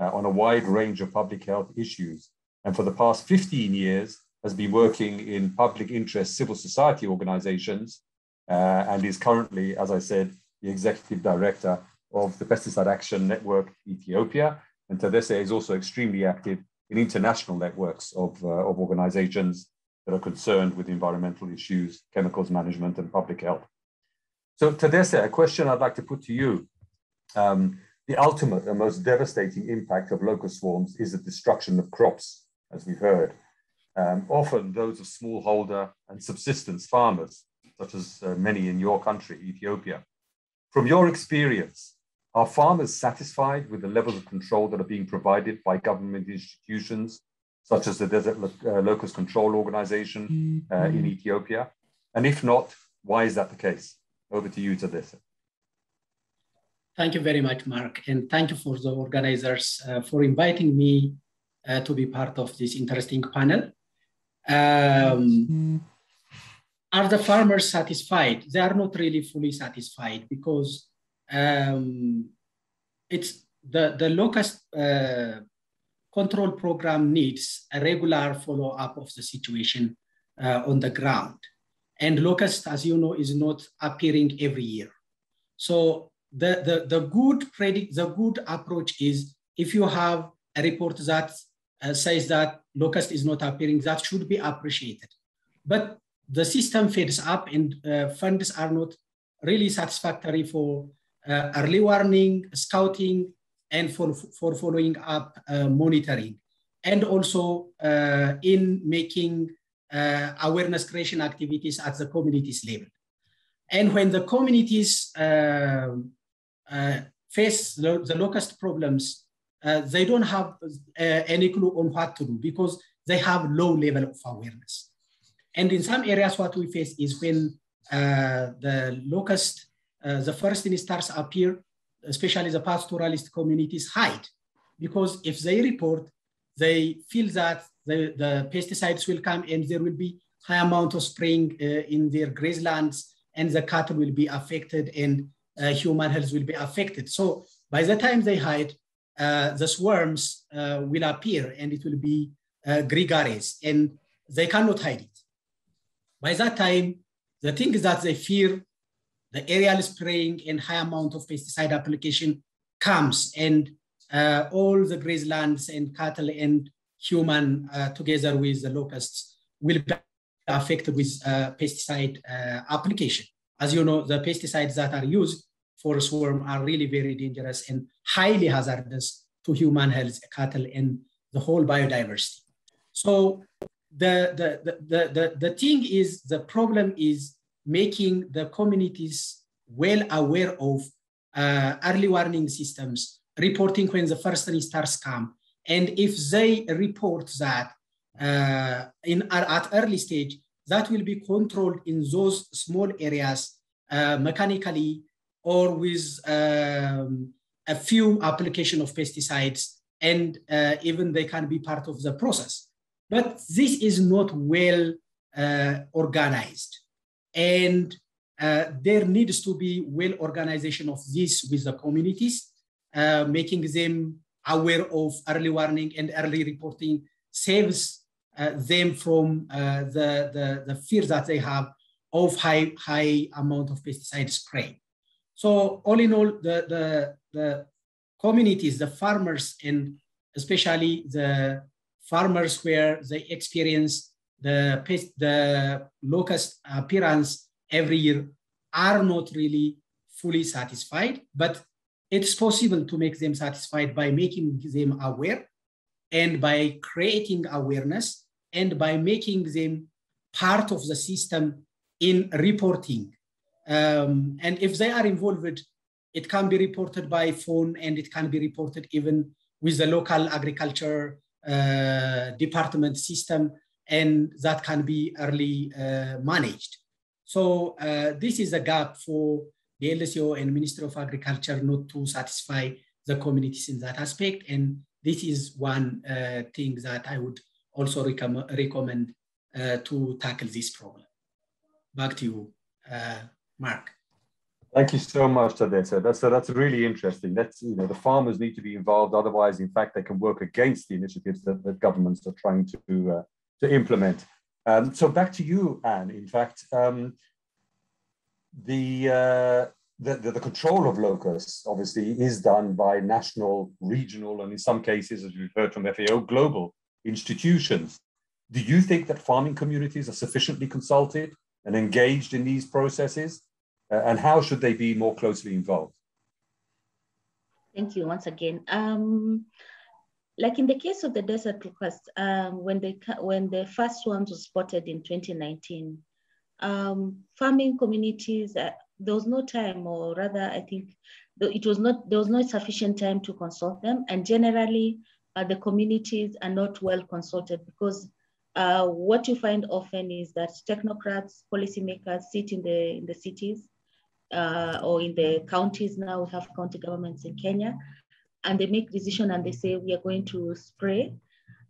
uh, on a wide range of public health issues. And for the past 15 years, has been working in public interest civil society organizations uh, and is currently, as I said, the executive director of the Pesticide Action Network Ethiopia. And Tadesse is also extremely active in international networks of, uh, of organizations that are concerned with environmental issues, chemicals management, and public health. So, Tadesse, a question I'd like to put to you. Um, the ultimate and most devastating impact of locust swarms is the destruction of crops, as we've heard. Um, often those of smallholder and subsistence farmers, such as uh, many in your country, Ethiopia. From your experience, are farmers satisfied with the levels of control that are being provided by government institutions, such as the Desert uh, Locust Control Organization uh, in mm-hmm. Ethiopia? And if not, why is that the case? Over to you, Tadesse. Thank you very much, Mark. And thank you for the organizers uh, for inviting me uh, to be part of this interesting panel. Um, are the farmers satisfied? They are not really fully satisfied because um, it's the, the locust uh, control program needs a regular follow-up of the situation uh, on the ground. And locust, as you know, is not appearing every year. So the, the, the good predict, the good approach is if you have a report that uh, says that locust is not appearing, that should be appreciated. But the system fades up and uh, funds are not really satisfactory for uh, early warning, scouting, and for, for following up uh, monitoring. And also uh, in making uh, awareness creation activities at the communities level. And when the communities face the, the locust problems, uh, they don't have uh, any clue on what to do because they have low level of awareness. And in some areas, what we face is when uh, the locust, uh, the first instars appear, especially the pastoralist communities hide because if they report, they feel that the, the pesticides will come and there will be high amount of spraying uh, in their grazelands and the cattle will be affected and uh, human health will be affected. So by the time they hide, uh, the swarms uh, will appear and it will be uh, gregarious and they cannot hide it. By that time, the thing is that they fear the aerial spraying and high amount of pesticide application comes and uh, all the grazelands and cattle and human uh, together with the locusts will be affected with uh, pesticide application. As you know, the pesticides that are used for a swarm are really very dangerous and highly hazardous to human health, cattle, and the whole biodiversity. So the, the, the, the, the, the thing is, the problem is making the communities well aware of uh, early warning systems, reporting when the first instars come. And if they report that uh, in, at early stage, that will be controlled in those small areas uh, mechanically or with um, a few application of pesticides and uh, even they can be part of the process. But this is not well uh, organized. And uh, there needs to be well organization of this with the communities, uh, making them aware of early warning and early reporting saves uh, them from uh, the, the, the fear that they have of high, high amount of pesticide spray. So all in all, the, the, the communities, the farmers, and especially the farmers where they experience the, pest, the locust appearance every year are not really fully satisfied, but it's possible to make them satisfied by making them aware and by creating awareness and by making them part of the system in reporting. Um, and if they are involved, it can be reported by phone and it can be reported even with the local agriculture uh, department system and that can be early uh, managed. So uh, this is a gap for the LSO and Ministry of Agriculture not to satisfy the communities in that aspect. And this is one uh, thing that I would also recommend uh, to tackle this problem. Back to you, Mark. Thank you so much, Tadesse. That's that's really interesting. That's you know the farmers need to be involved. Otherwise, in fact, they can work against the initiatives that, that governments are trying to uh, to implement. Um, so back to you, Anne. In fact, um, the, uh, the, the the control of locusts obviously is done by national, regional, and in some cases, as we've heard from FAO, global institutions. Do you think that farming communities are sufficiently consulted and engaged in these processes? Uh, and how should they be more closely involved? Thank you once again. Um, like in the case of the desert locust, um, when, they, when the first swarms were spotted in 2019, um, farming communities, uh, there was no time, or rather, I think it was not, there was not sufficient time to consult them. And generally, uh, the communities are not well consulted because uh, what you find often is that technocrats, policymakers sit in the, in the cities uh, or in the counties now, we have county governments in Kenya, and they make decision and they say, we are going to spray.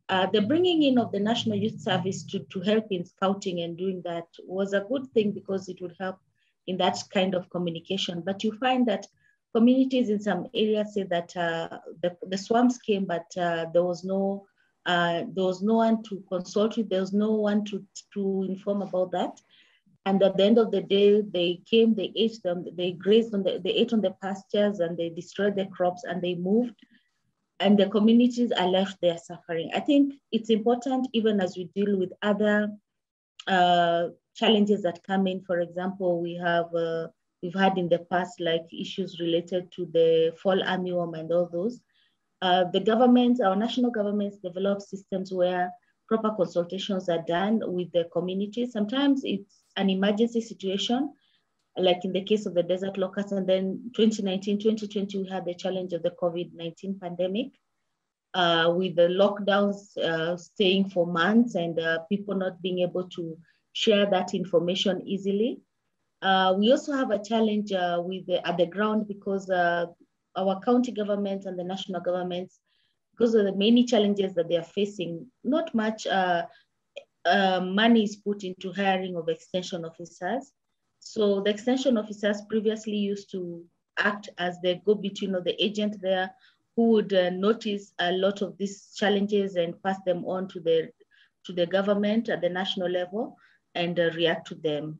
Uh, the bringing in of the National Youth Service to, to help in scouting and doing that was a good thing because it would help in that kind of communication. But you find that communities in some areas say that uh, the, the swarms came, but uh, there was no uh, there was no one to consult with. There was no one to, to inform about that. And at the end of the day, they came, they ate them, they grazed on the, they ate on the pastures and they destroyed the crops and they moved. And the communities are left there suffering. I think it's important, even as we deal with other uh, challenges that come in. For example, we have uh, we've had in the past like issues related to the fall armyworm and all those. Uh, the government, our national governments develop systems where proper consultations are done with the community. Sometimes it's an emergency situation, like in the case of the desert locust. And then 2019, 2020, we had the challenge of the COVID-19 pandemic uh, with the lockdowns uh, staying for months and uh, people not being able to share that information easily. Uh, we also have a challenge uh, with the, at the ground because uh, our county governments and the national governments, because of the many challenges that they are facing, not much uh, money is put into hiring of extension officers. So the extension officers previously used to act as the go-between or the agent there who would uh, notice a lot of these challenges and pass them on to the, to the government at the national level and uh, react to them.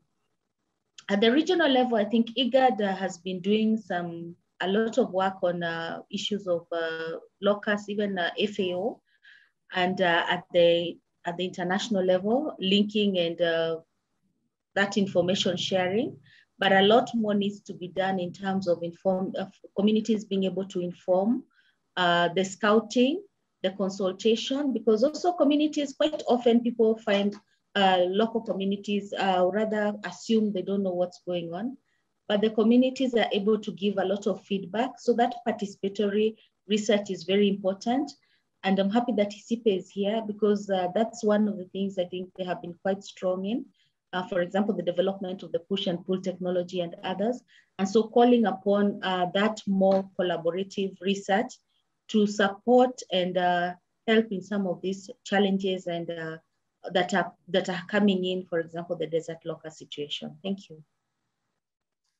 At the regional level, I think IGAD uh, has been doing some a lot of work on uh, issues of uh, locusts, even FAO, and at the at the international level, linking and uh, that information sharing. But a lot more needs to be done in terms of inform of communities being able to inform uh, the scouting, the consultation, because also communities, quite often people find uh, local communities uh, rather assume they don't know what's going on, but the communities are able to give a lot of feedback. So that participatory research is very important. And I'm happy that ICIPE is here because uh, that's one of the things I think they have been quite strong in. Uh, for example, the development of the push and pull technology and others. And so calling upon uh, that more collaborative research to support and uh, help in some of these challenges and uh, that are that are coming in, for example, the desert locust situation. Thank you.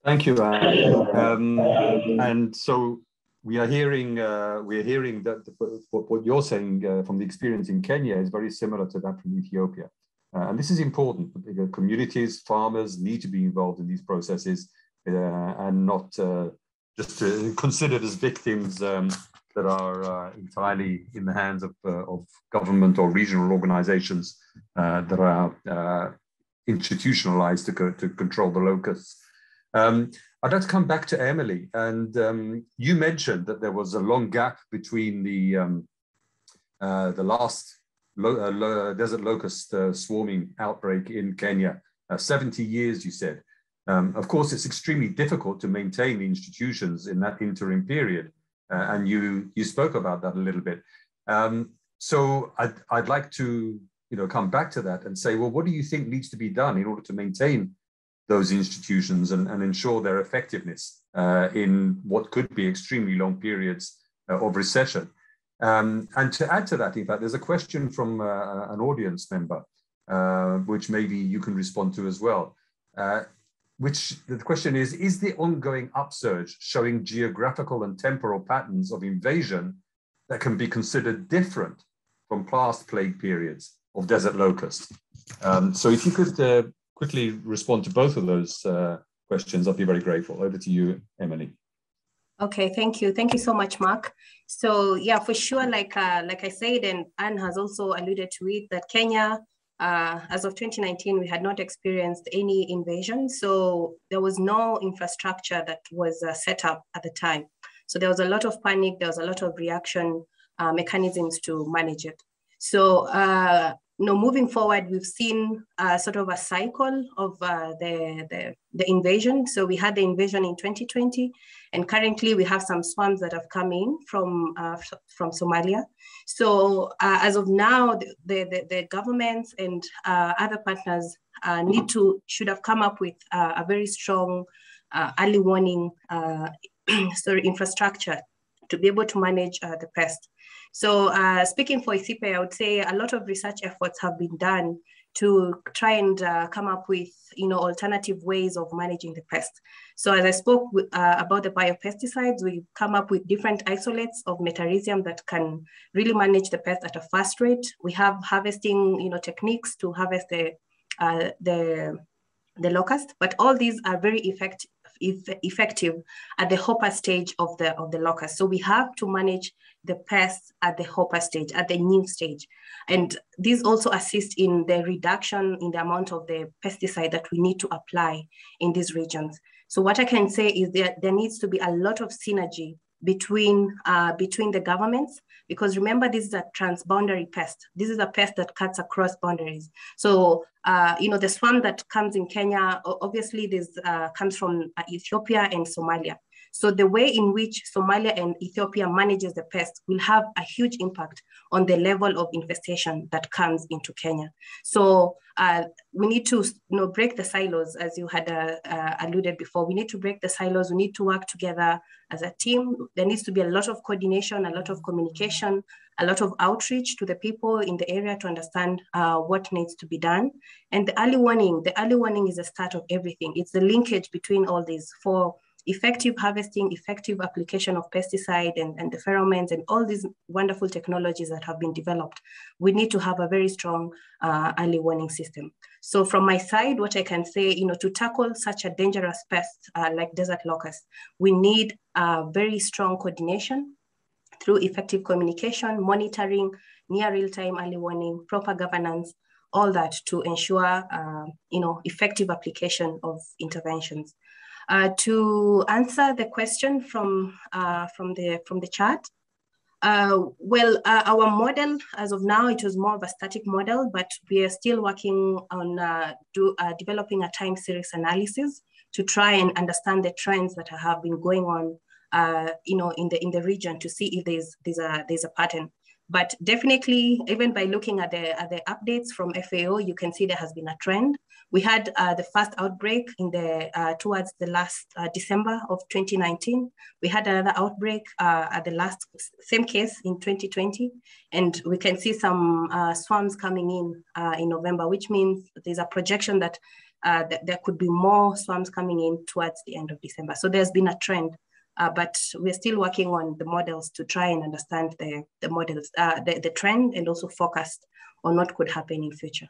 Thank you. Um, and so we are hearing uh, we are hearing that the, what you're saying uh, from the experience in Kenya is very similar to that from Ethiopia, uh, and this is important. Communities, farmers need to be involved in these processes uh, and not uh, just considered as victims um, that are uh, entirely in the hands of, of government or regional organizations that are institutionalized to, co to control the locusts. Um, I'd like to come back to Emily. And um, you mentioned that there was a long gap between the, um, uh, the last lo uh, lo desert locust uh, swarming outbreak in Kenya. Uh, 70 years, you said. Um, of course, it's extremely difficult to maintain the institutions in that interim period. Uh, and you, you spoke about that a little bit. Um, so I'd, I'd like to you know, come back to that and say, well, what do you think needs to be done in order to maintain those institutions and, and ensure their effectiveness uh, in what could be extremely long periods uh, of recession. Um, and to add to that, in fact, there's a question from uh, an audience member, uh, which maybe you can respond to as well. Which the question is, is the ongoing upsurge showing geographical and temporal patterns of invasion that can be considered different from past plague periods of desert locust? Um, so if you could uh, quickly respond to both of those uh, questions, I'd be very grateful. Over to you, Emily. Okay, thank you. Thank you so much, Mark. So yeah, for sure, like uh, like I said, and Anne has also alluded to it, that Kenya uh, as of 2019, we had not experienced any invasion. So there was no infrastructure that was uh, set up at the time. So there was a lot of panic, there was a lot of reaction uh, mechanisms to manage it. So uh, you know, moving forward, we've seen uh, sort of a cycle of uh, the, the, the, invasion. So we had the invasion in 2020, and currently we have some swarms that have come in from, uh, from Somalia. So uh, as of now, the, the, the governments and uh, other partners uh, need to, should have come up with a very strong early warning sorry, infrastructure to be able to manage the pest. So uh, speaking for ICIPE, I would say a lot of research efforts have been done to try and uh, come up with you know alternative ways of managing the pest. So as I spoke uh, about the biopesticides, we come up with different isolates of metarhizium that can really manage the pest at a fast rate. We have harvesting you know techniques to harvest the uh, the the locust, but all these are very effective effective at the hopper stage of the of the locust. So we have to manage the pests at the hopper stage, at the new stage. And these also assist in the reduction in the amount of the pesticide that we need to apply in these regions. So what I can say is that there needs to be a lot of synergy between, uh, between the governments, because remember, this is a transboundary pest. This is a pest that cuts across boundaries. So, uh, you know, the swarm that comes in Kenya, obviously this uh, comes from uh, Ethiopia and Somalia. So the way in which Somalia and Ethiopia manages the pest will have a huge impact on the level of infestation that comes into Kenya. So uh, we need to you know, break the silos, as you had uh, uh, alluded before. We need to break the silos. We need to work together as a team. There needs to be a lot of coordination, a lot of communication, a lot of outreach to the people in the area to understand uh, what needs to be done. And the early warning, the early warning is the start of everything. It's the linkage between all these four effective harvesting, effective application of pesticide and, and the pheromones and all these wonderful technologies that have been developed, we need to have a very strong uh, early warning system. So from my side, what I can say, you know, to tackle such a dangerous pest uh, like desert locust, we need a very strong coordination through effective communication, monitoring, near real-time early warning, proper governance, all that to ensure, uh, you know, effective application of interventions. Uh, to answer the question from, uh, from, the, from the chat, uh, well, uh, our model as of now, it was more of a static model, but we are still working on uh, do, uh, developing a time series analysis to try and understand the trends that have been going on, you know, in the in the region to see if there's there's a there's a pattern. But definitely, even by looking at the, at the updates from FAO, you can see there has been a trend. We had uh, the first outbreak in the uh, towards the last uh, December of 2019. We had another outbreak uh, at the last same case in 2020, and we can see some uh, swarms coming in uh, in November, which means there's a projection that, that there could be more swarms coming in towards the end of December. So there's been a trend uh, but we're still working on the models to try and understand the, the models, uh, the, the trend and also focus on what could happen in future.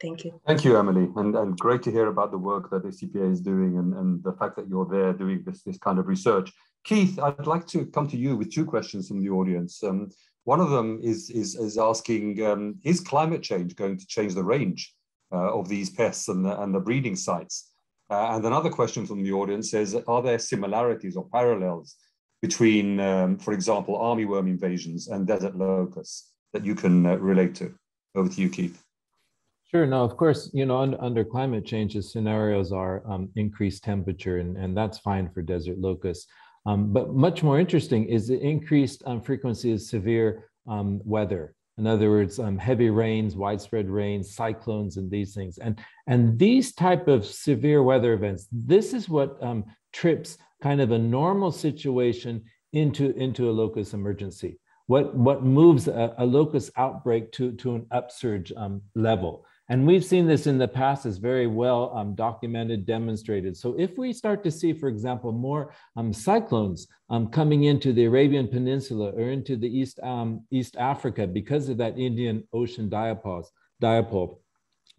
Thank you. Thank you, Emily. And, and great to hear about the work that the ICIPE is doing and, and the fact that you're there doing this, this kind of research. Keith, I'd like to come to you with two questions from the audience. Um, one of them is, is, is asking, um, is climate change going to change the range uh, of these pests and the, and the breeding sites? Uh, and another question from the audience is, are there similarities or parallels between, um, for example, armyworm invasions and desert locusts that you can uh, relate to? Over to you, Keith. Sure. Now, of course, you know, un under climate change, the scenarios are um, increased temperature, and, and that's fine for desert locusts. Um, but much more interesting is the increased um, frequency of severe um, weather. In other words, um, heavy rains, widespread rains, cyclones, and these things. And, and these type of severe weather events, this is what um, trips kind of a normal situation into, into a locust emergency. What, what moves a, a locust outbreak to, to an upsurge level. And we've seen this in the past as very well um, documented, demonstrated. So if we start to see, for example, more um, cyclones um, coming into the Arabian Peninsula or into the East, um, East Africa because of that Indian Ocean dipole, dipole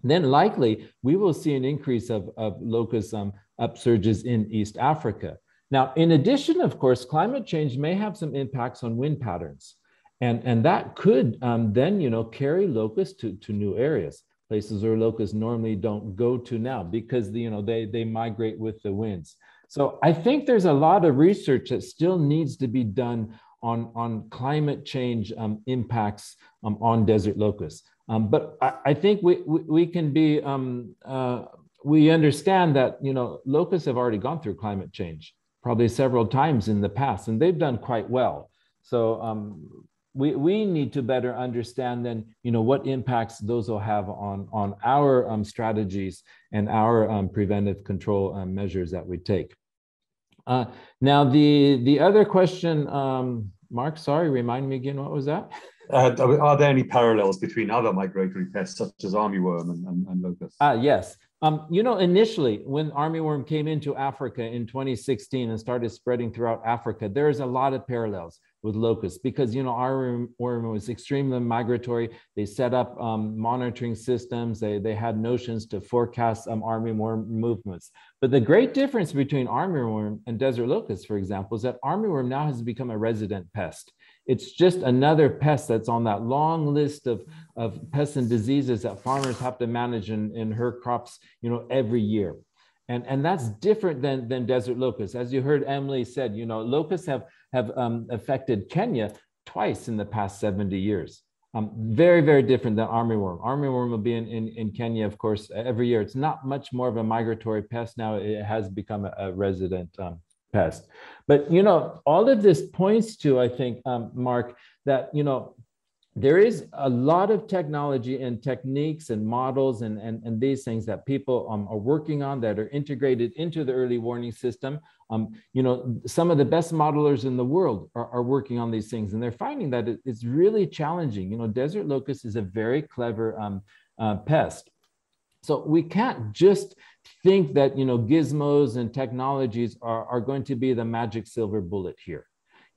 then likely we will see an increase of, of locust um, upsurges in East Africa. Now, in addition, of course, climate change may have some impacts on wind patterns. And, and that could um, then, you know, carry locusts to, to new areas places where locusts normally don't go to now because you know they they migrate with the winds. So I think there's a lot of research that still needs to be done on on climate change um, impacts um, on desert locusts. Um, but I, I, think we, we, we can be um, uh, we understand that you know locusts have already gone through climate change probably several times in the past, and they've done quite well. So um, we, we need to better understand then, you know, what impacts those will have on, on our um, strategies and our um, preventive control um, measures that we take. Uh, now, the, the other question, um, Mark, sorry, remind me again, what was that? Uh, are there any parallels between other migratory pests such as armyworm and, and, and locusts? Ah, yes. Um, you know, initially, when armyworm came into Africa in 2016 and started spreading throughout Africa, there's a lot of parallels with locusts because you know our worm was extremely migratory. They set up um, monitoring systems. They they had notions to forecast um, armyworm movements. But the great difference between armyworm and desert locust, for example, is that armyworm now has become a resident pest. It's just another pest that's on that long list of, of pests and diseases that farmers have to manage in, in her crops, you know, every year. And, and that's different than, than desert locusts. As you heard Emily said, you know, locusts have have um, affected Kenya twice in the past 70 years. Um, very, very different than armyworm. Armyworm will be in, in, in, Kenya, of course, every year. It's not much more of a migratory pest now. It has become a, a resident um, pest. But, you know, all of this points to, I think, um, Mark, that, you know, there is a lot of technology and techniques and models and, and, and these things that people um, are working on that are integrated into the early warning system. Um, you know, some of the best modelers in the world are, are working on these things and they're finding that it, it's really challenging. You know, desert locust is a very clever um, uh, pest. So we can't just think that, you know, gizmos and technologies are, are going to be the magic silver bullet here.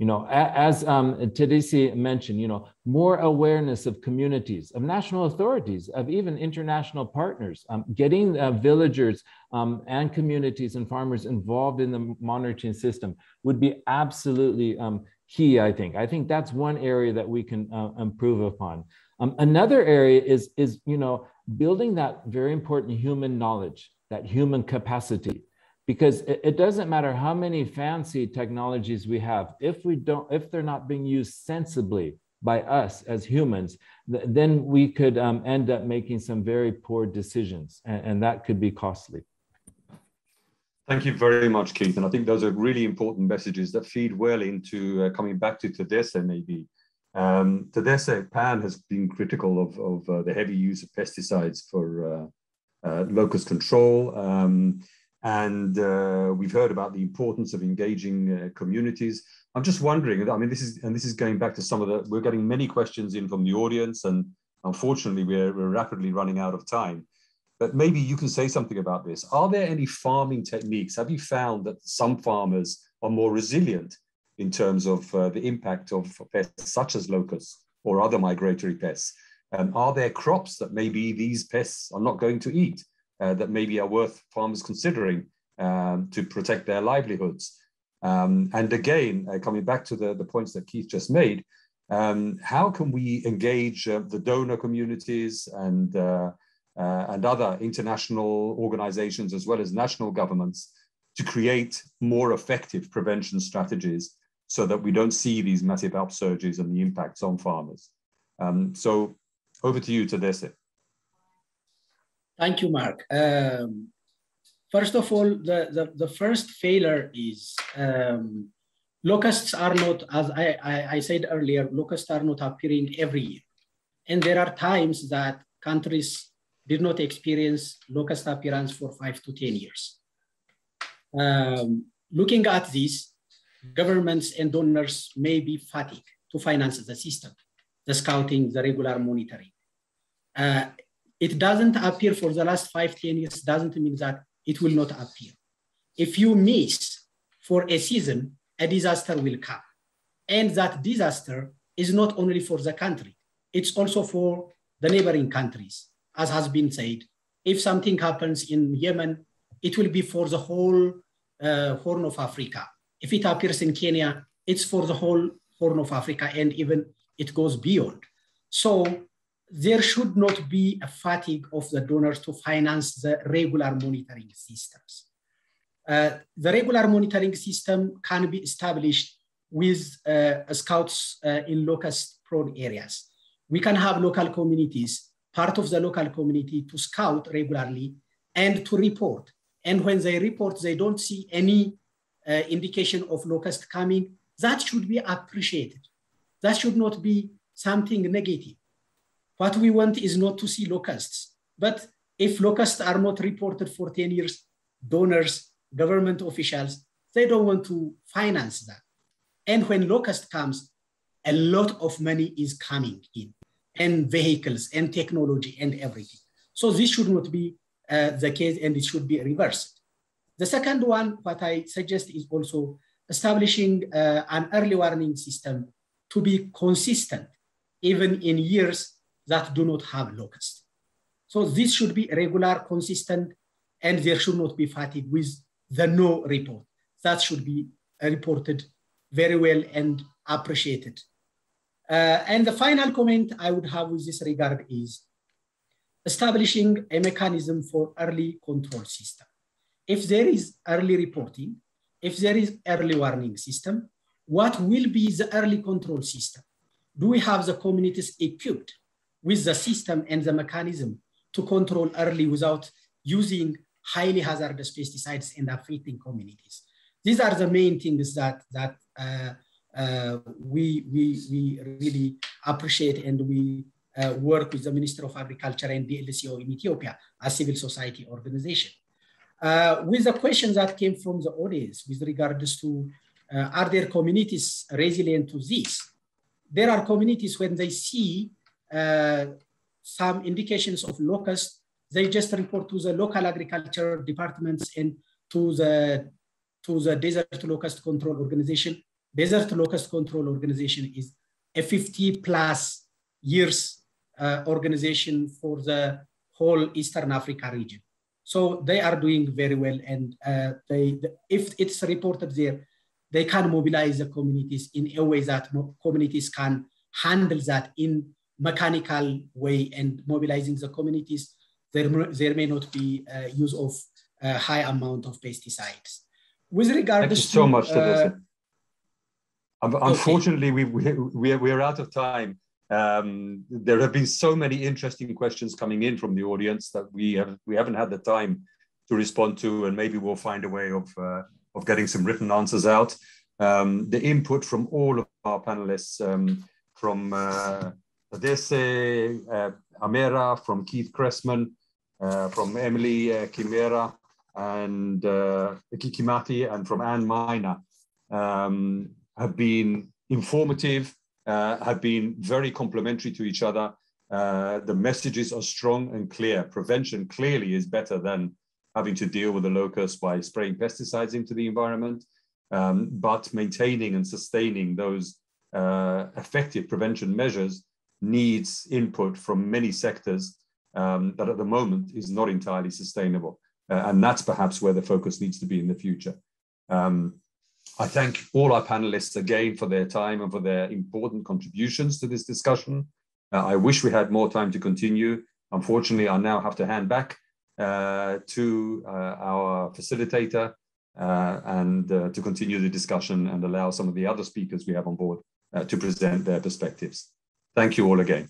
You know, as um, Tadesse mentioned, you know, more awareness of communities, of national authorities, of even international partners, um, getting uh, villagers um, and communities and farmers involved in the monitoring system would be absolutely um, key, I think. I think that's one area that we can uh, improve upon. Um, another area is, is, you know, building that very important human knowledge, that human capacity because it, it, doesn't matter how many fancy technologies we have if we don't if they're not being used sensibly by us as humans th then we could um, end up making some very poor decisions and, and, that could be costly. Thank you very much keith and i think those are really important messages that feed well into uh, coming back to Tadesse maybe. Um, Tadesse PAN has been critical of, of uh, the heavy use of pesticides for uh, uh locust control. Um, and uh, we've heard about the importance of engaging uh, communities. I'm just wondering, I mean, this is, and this is going back to some of the, we're getting many questions in from the audience and unfortunately we're, we're rapidly running out of time. But maybe you can say something about this. Are there any farming techniques? Have you found that some farmers are more resilient in terms of uh, the impact of pests such as locusts or other migratory pests? Um, are there crops that maybe these pests are not going to eat? Uh, that maybe are worth farmers considering um, to protect their livelihoods. Um, and again, uh, coming back to the, the points that Keith just made, um, how can we engage uh, the donor communities and, uh, uh, and other international organizations as well as national governments to create more effective prevention strategies so that we don't see these massive upsurges and the impacts on farmers? Um, so over to you, Tadesse. Thank you, Mark. Um, first of all, the, the, the first failure is um, locusts are not, as I, I, I, said earlier, locusts are not appearing every year. And there are times that countries did not experience locust appearance for five to 10 years. Um, looking at this, governments and donors may be fatigued to finance the system, the scouting, the regular monitoring. Uh, it doesn't appear for the last five, 10 years, doesn't mean that it will not appear. If you miss for a season, a disaster will come. And that disaster is not only for the country, it's also for the neighboring countries, as has been said. If something happens in Yemen, it will be for the whole uh, Horn of Africa. If it appears in Kenya, it's for the whole Horn of Africa and even it goes beyond. So there should not be a fatigue of the donors to finance the regular monitoring systems. Uh, the regular monitoring system can be established with uh, scouts uh, in locust prone areas. We can have local communities, part of the local community to scout regularly and to report. And when they report, they don't see any uh, indication of locust coming, that should be appreciated. That should not be something negative. What we want is not to see locusts. But if locusts are not reported for 10 years, donors, government officials, they don't want to finance that. And when locust comes, a lot of money is coming in, and vehicles, and technology, and everything. So this should not be uh, the case, and it should be reversed. The second one, what I suggest is also establishing uh, an early warning system to be consistent, even in years that do not have locust. So this should be regular, consistent, and there should not be fatigue with the no report. That should be reported very well and appreciated. Uh, and the final comment I would have with this regard is establishing a mechanism for early control system. If there is early reporting, if there is early warning system, what will be the early control system? Do we have the communities equipped with the system and the mechanism to control early without using highly hazardous pesticides and affecting communities? These are the main things that, that uh, uh, we, we, we really appreciate and we uh, work with the Minister of Agriculture and the LCO in Ethiopia, a civil society organization. Uh, with the question that came from the audience with regards to uh, are there communities resilient to this? There are communities when they see some indications of locust, they just report to the local agriculture departments and to the to the Desert Locust Control Organization. Desert Locust Control Organization is a 50 plus years uh, organization for the whole Eastern Africa region. So they are doing very well, and uh, they, if it's reported there, they can mobilize the communities in a way that communities can handle that in mechanical way and mobilizing the communities. There, there may not be uh, use of a high amount of pesticides. With regard Thank to you so much, uh, Unfortunately, we, we, we, we are out of time. Um, there have been so many interesting questions coming in from the audience that we have we haven't had the time to respond to, and maybe we'll find a way of uh, of getting some written answers out. Um, the input from all of our panelists, um, from uh, Adese, uh, Amera, from Keith Cressman, uh, from Emily uh, Kimera, and uh, Kikimati, and from Anne Maina, um, have been informative uh, have been very complementary to each other. Uh, the messages are strong and clear. Prevention clearly is better than having to deal with the locust by spraying pesticides into the environment, um, but maintaining and sustaining those uh, effective prevention measures needs input from many sectors um, that at the moment is not entirely sustainable. Uh, and that's perhaps where the focus needs to be in the future. Um, I thank all our panelists again for their time and for their important contributions to this discussion. Uh, I wish we had more time to continue. Unfortunately, I now have to hand back uh, to uh, our facilitator uh, and uh, to continue the discussion and allow some of the other speakers we have on board to present their perspectives. Thank you all again.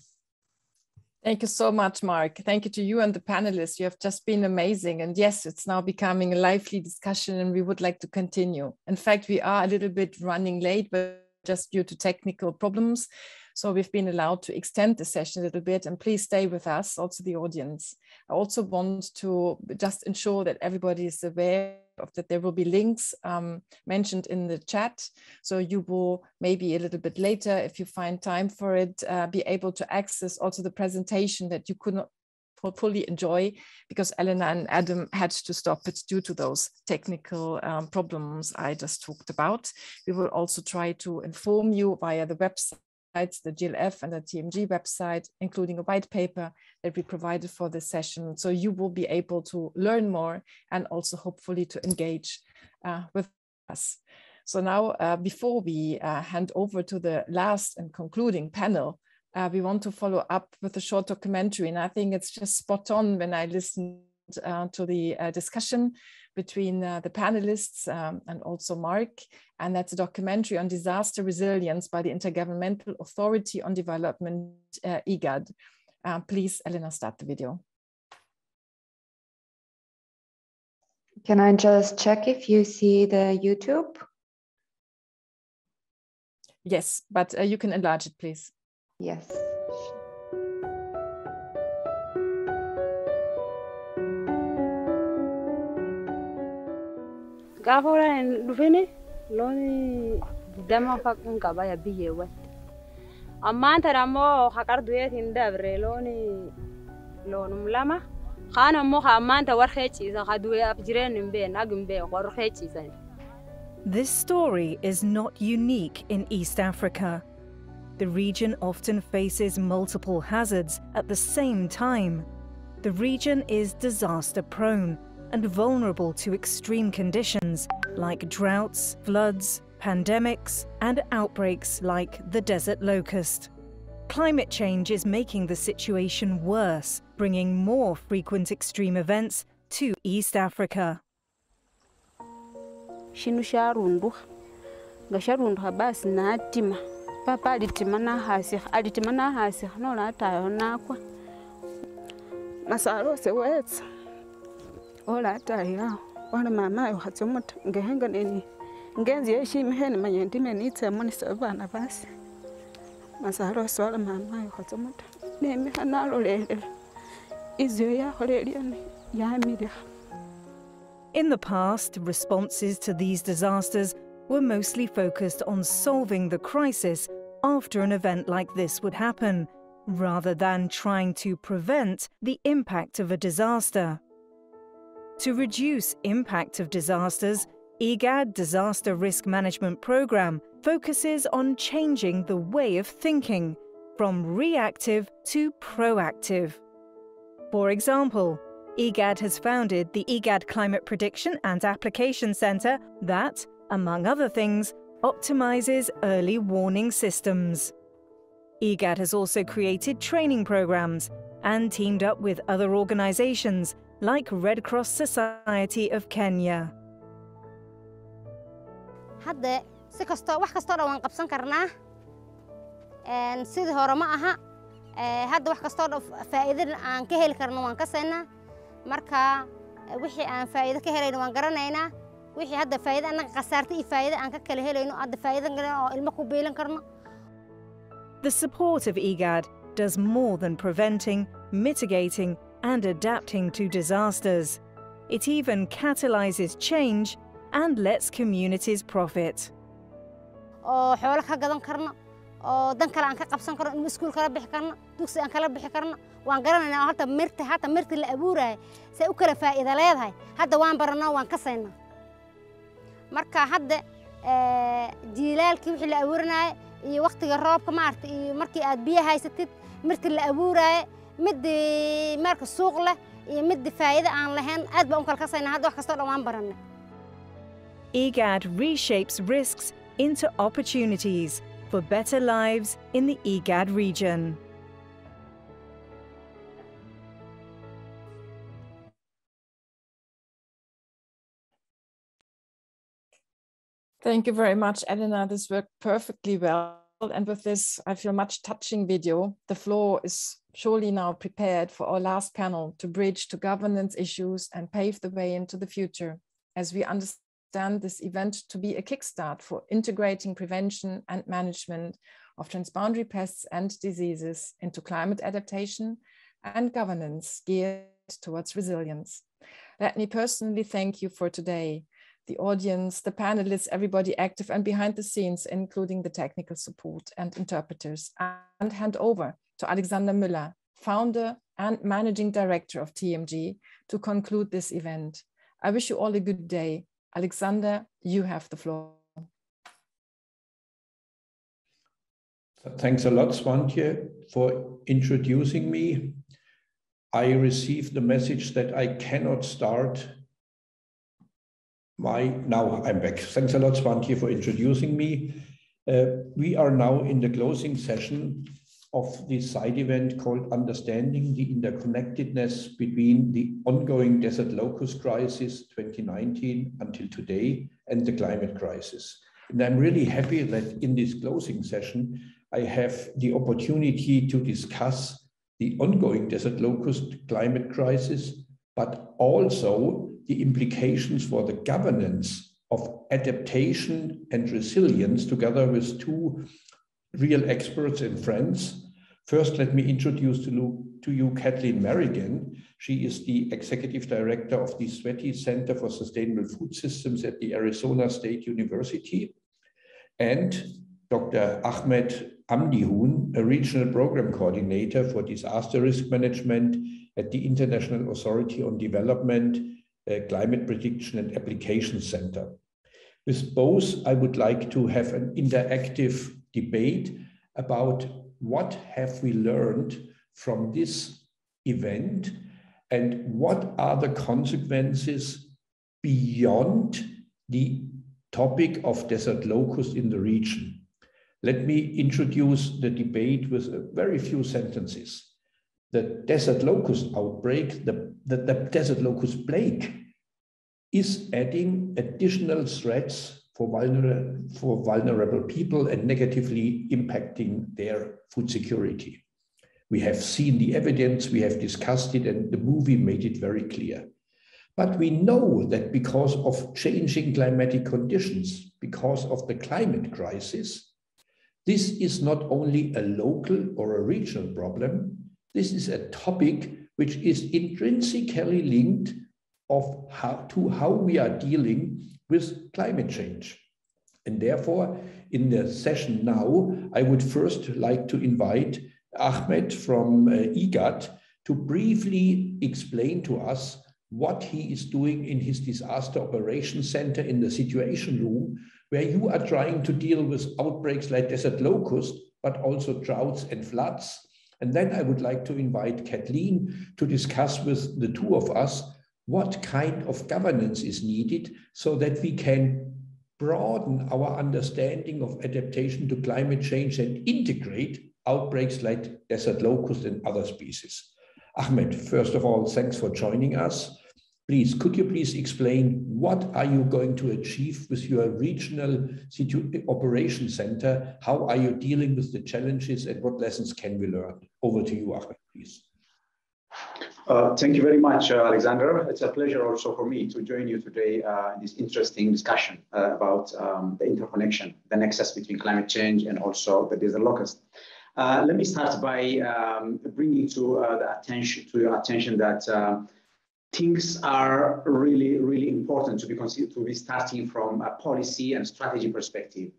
Thank you so much, Mark. Thank you to you and the panelists. You have just been amazing. And yes, it's now becoming a lively discussion and we would like to continue. In fact, we are a little bit running late, but just due to technical problems. So we've been allowed to extend the session a little bit and please stay with us, also the audience. I also want to just ensure that everybody is aware of that there will be links um, mentioned in the chat. So you will maybe a little bit later, if you find time for it, uh, be able to access also the presentation that you could not fully enjoy because Elena and Adam had to stop it due to those technical um, problems I just talked about. We will also try to inform you via the websites, the GLF and the TMG website, including a white paper that we provided for this session. So you will be able to learn more and also hopefully to engage uh, with us. So now, uh, before we uh, hand over to the last and concluding panel, uh, we want to follow up with a short documentary. And I think it's just spot on when I listened uh, to the uh, discussion between the panelists um, and also Mark. And that's a documentary on disaster resilience by the Intergovernmental Authority on Development, IGAD. please, Elena, start the video. Can I just check if you see the YouTube? Yes, but uh, you can enlarge it, please. Yes. gaafa waraan hin dhufini faqqin qaba ya lama ciisan This story is not unique in East Africa. The region often faces multiple hazards at the same time. The region is disaster prone and vulnerable to extreme conditions like droughts, floods, pandemics, and outbreaks like the desert locust. Climate change is making the situation worse, bringing more frequent extreme events to East Africa. shinu sharunduka nga papa nola atayo ola atayilawo khatsomuta ngehenga ngenzi basi. Masalose wala mamayo khatsomuta nemiha nalolelela izyo In the past, responses to these disasters were mostly focused on solving the crisis after an event like this would happen, rather than trying to prevent the impact of a disaster. To reduce impact of disasters, IGAD Disaster Risk Management Programme focuses on changing the way of thinking from reactive to proactive. For example, IGAD has founded the IGAD Climate Prediction and Application Centre that, among other things, optimizes early warning systems. IGAD has also created training programs and teamed up with other organizations like Red Cross Society of Kenya. hadda si kastoo wax kastoo dhan waan qabsan karnaa. Sidii hore ma aha. Hadda wax kastoo dhan faa'iidada aan ka heli karno waan kasaynaa marka wixii aan faa'iido ka helayno waan garanaynaa. Wixii hadda faa'iido annaga khasaarta iyo faa'iido aan ka kala helayno hadda faa'iido oo ilmo ku beelan karno. The support of IGAD does more than preventing, mitigating, and adapting to disasters. It even catalyzes change and lets communities profit. oo xoolo ka gadan karno oo dan kale aan ka qabsan karno ilmo iskuul kala bixi karno dugsi aan kala bixi karno waan garanaynaa hadda mirta hata mirta la abuuraayo say u kala faa'iida leedahay hadda waan baranaa waan kasaynaa marka hadda jiilaalkii wixii la abuuranaayo iyo waktiga roobka maaragta iyo markii aad biyo haysatid mirta la abuuraayo midii marka suuq leh iyo midii faa'iido aan lahayn aad baan u kala kasaynaa hadda wax kastoo dhan waan baranay IGAD reshapes risks into opportunities for better lives in the IGAD region. Thank you very much, Elena. This worked perfectly well. And with this, I feel much touching video. The floor is surely now prepared for our last panel to bridge to governance issues and pave the way into the future as we understand this event to be a kickstart for integrating prevention and management of transboundary pests and diseases into climate adaptation and governance geared towards resilience. Let me personally thank you for today the audience, the panelists, everybody active and behind the scenes, including the technical support and interpreters, and hand over to Alexander Müller, founder and Managing Director of TMG, to conclude this event. I wish you all a good day. Alexander, you have the floor. Thanks a lot, Swantje, for introducing me. I received the message that I cannot start my, now I'm back. Thanks a lot, Swantje, for introducing me. Uh, we are now in the closing session of this side event called Understanding the Interconnectedness between the ongoing desert locust crisis 2019 until today and the climate crisis. And I'm really happy that in this closing session, I have the opportunity to discuss the ongoing desert locust climate crisis, but also the implications for the governance of adaptation and resilience together with two real experts and friends First, let me introduce to you, to you Kathleen Merrigan. She is the Executive Director of the Swette Center for Sustainable Food Systems at the Arizona State University. And Dr. Ahmed Amdihun, a Regional Program Coordinator for Disaster Risk Management at the International Authority on Development, uh, Climate Prediction and Application Center. With both, I would like to have an interactive debate about what have we learned from this event and what are the consequences beyond the topic of desert locust in the region. Let me introduce the debate with a very few sentences. The desert locust outbreak, the, the, the desert locust plague, is adding additional threats for, vulnerable, for vulnerable people and negatively impacting their food security. We have seen the evidence, we have discussed it, and the movie made it very clear. But we know that because of changing climatic conditions, because of the climate crisis, this is not only a local or a regional problem, this is a topic which is intrinsically linked of how, to how we are dealing with climate change. And therefore, in the session now, I would first like to invite Ahmed from uh, IGAD to briefly explain to us what he is doing in his disaster operations center in the situation room, where you are trying to deal with outbreaks like desert locust, but also droughts and floods. And then I would like to invite Kathleen to discuss with the two of us what kind of governance is needed so that we can broaden our understanding of adaptation to climate change and integrate outbreaks like desert locust and other species. Ahmed, first of all, thanks for joining us. Please, could you please explain what are you going to achieve with your regional operation center? How are you dealing with the challenges and what lessons can we learn? Over to you, Ahmed, please. Uh, thank you very much, uh, Alexander. It's a pleasure also for me to join you today uh, in this interesting discussion uh, about um, the interconnection, the nexus between climate change and also the desert locust. Uh, let me start by um, bringing to uh, the attention to your attention that things are really, really important to be considered to be starting from a policy and strategy perspective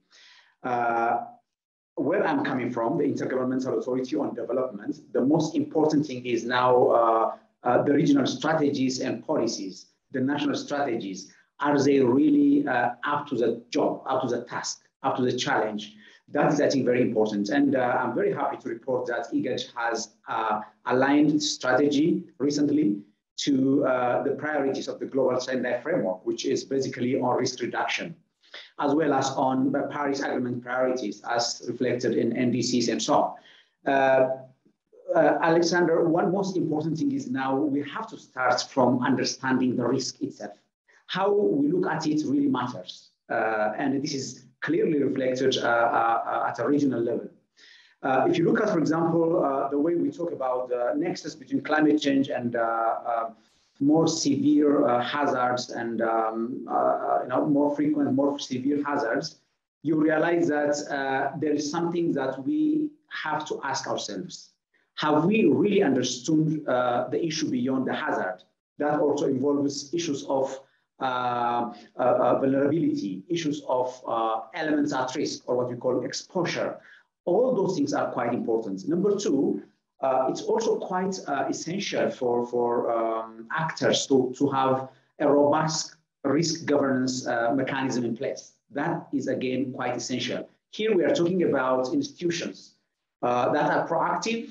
where I'm coming from, the Intergovernmental Authority on Development, the most important thing is now uh, uh, the regional strategies and policies, the national strategies. Are they really uh, up to the job, up to the task, up to the challenge? That is, I think, very important. And uh, I'm very happy to report that IGAD has uh, aligned strategy recently to uh, the priorities of the Global Sendai Framework, which is basically on risk reduction as well as on the Paris Agreement priorities as reflected in NDCs and so on. Uh, uh, Alexander, one most important thing is now we have to start from understanding the risk itself. How we look at it really matters. Uh, and this is clearly reflected uh, uh, at a regional level. Uh, if you look at, for example, the way we talk about the nexus between climate change and more severe uh, hazards and um, uh, you know more frequent, more severe hazards, you realize that uh, there is something that we have to ask ourselves. Have we really understood uh, the issue beyond the hazard? That also involves issues of uh, uh, vulnerability, issues of elements at risk, or what we call exposure. All those things are quite important. Number two, uh, it's also quite uh, essential for, for um, actors to, to have a robust risk governance uh, mechanism in place. That is, again, quite essential. Here we are talking about institutions uh, that are proactive,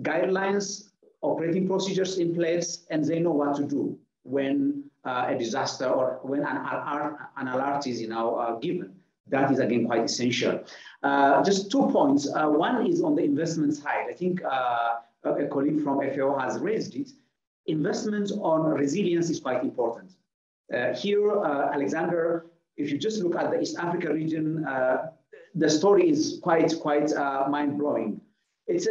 guidelines, operating procedures in place, and they know what to do when uh, a disaster or when an, an alert is you know, uh, given. That is again quite essential. Uh, just two points. Uh, one is on the investment side. I think uh, a colleague from FAO has raised it. Investment on resilience is quite important. Uh, here, Alexander, if you just look at the East Africa region, the story is quite, quite mind-blowing. It's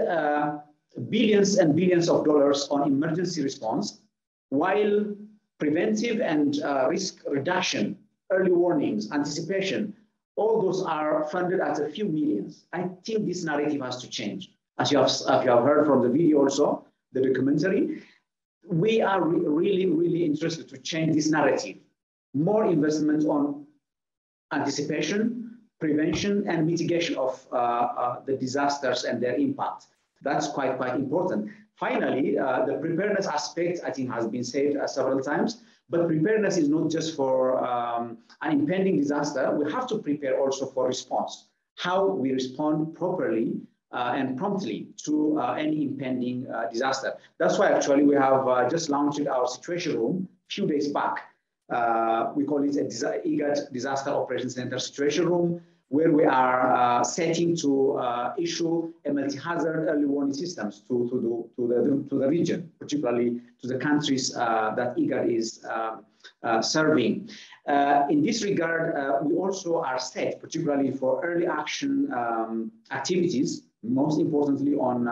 billions and billions of dollars on emergency response, while preventive and uh, risk reduction, early warnings, anticipation, all those are funded at a few millions. I think this narrative has to change. As you have, as you have heard from the video also, the documentary, we are re really, really interested to change this narrative. More investment on anticipation, prevention, and mitigation of uh, uh, the disasters and their impact. That's quite, quite important. Finally, uh, the preparedness aspect, I think, has been said uh, several times. But preparedness is not just for um, an impending disaster. We have to prepare also for response, how we respond properly uh, and promptly to uh, any impending uh, disaster. That's why actually we have uh, just launched our situation room a few days back. Uh, we call it a IGAD Disaster Operations Center Situation Room where we are uh, setting to uh, issue a multi-hazard early warning systems to, to, the, to, the, to the region, particularly to the countries uh, that IGAD is serving. In this regard, we also are set, particularly for early action um, activities, most importantly on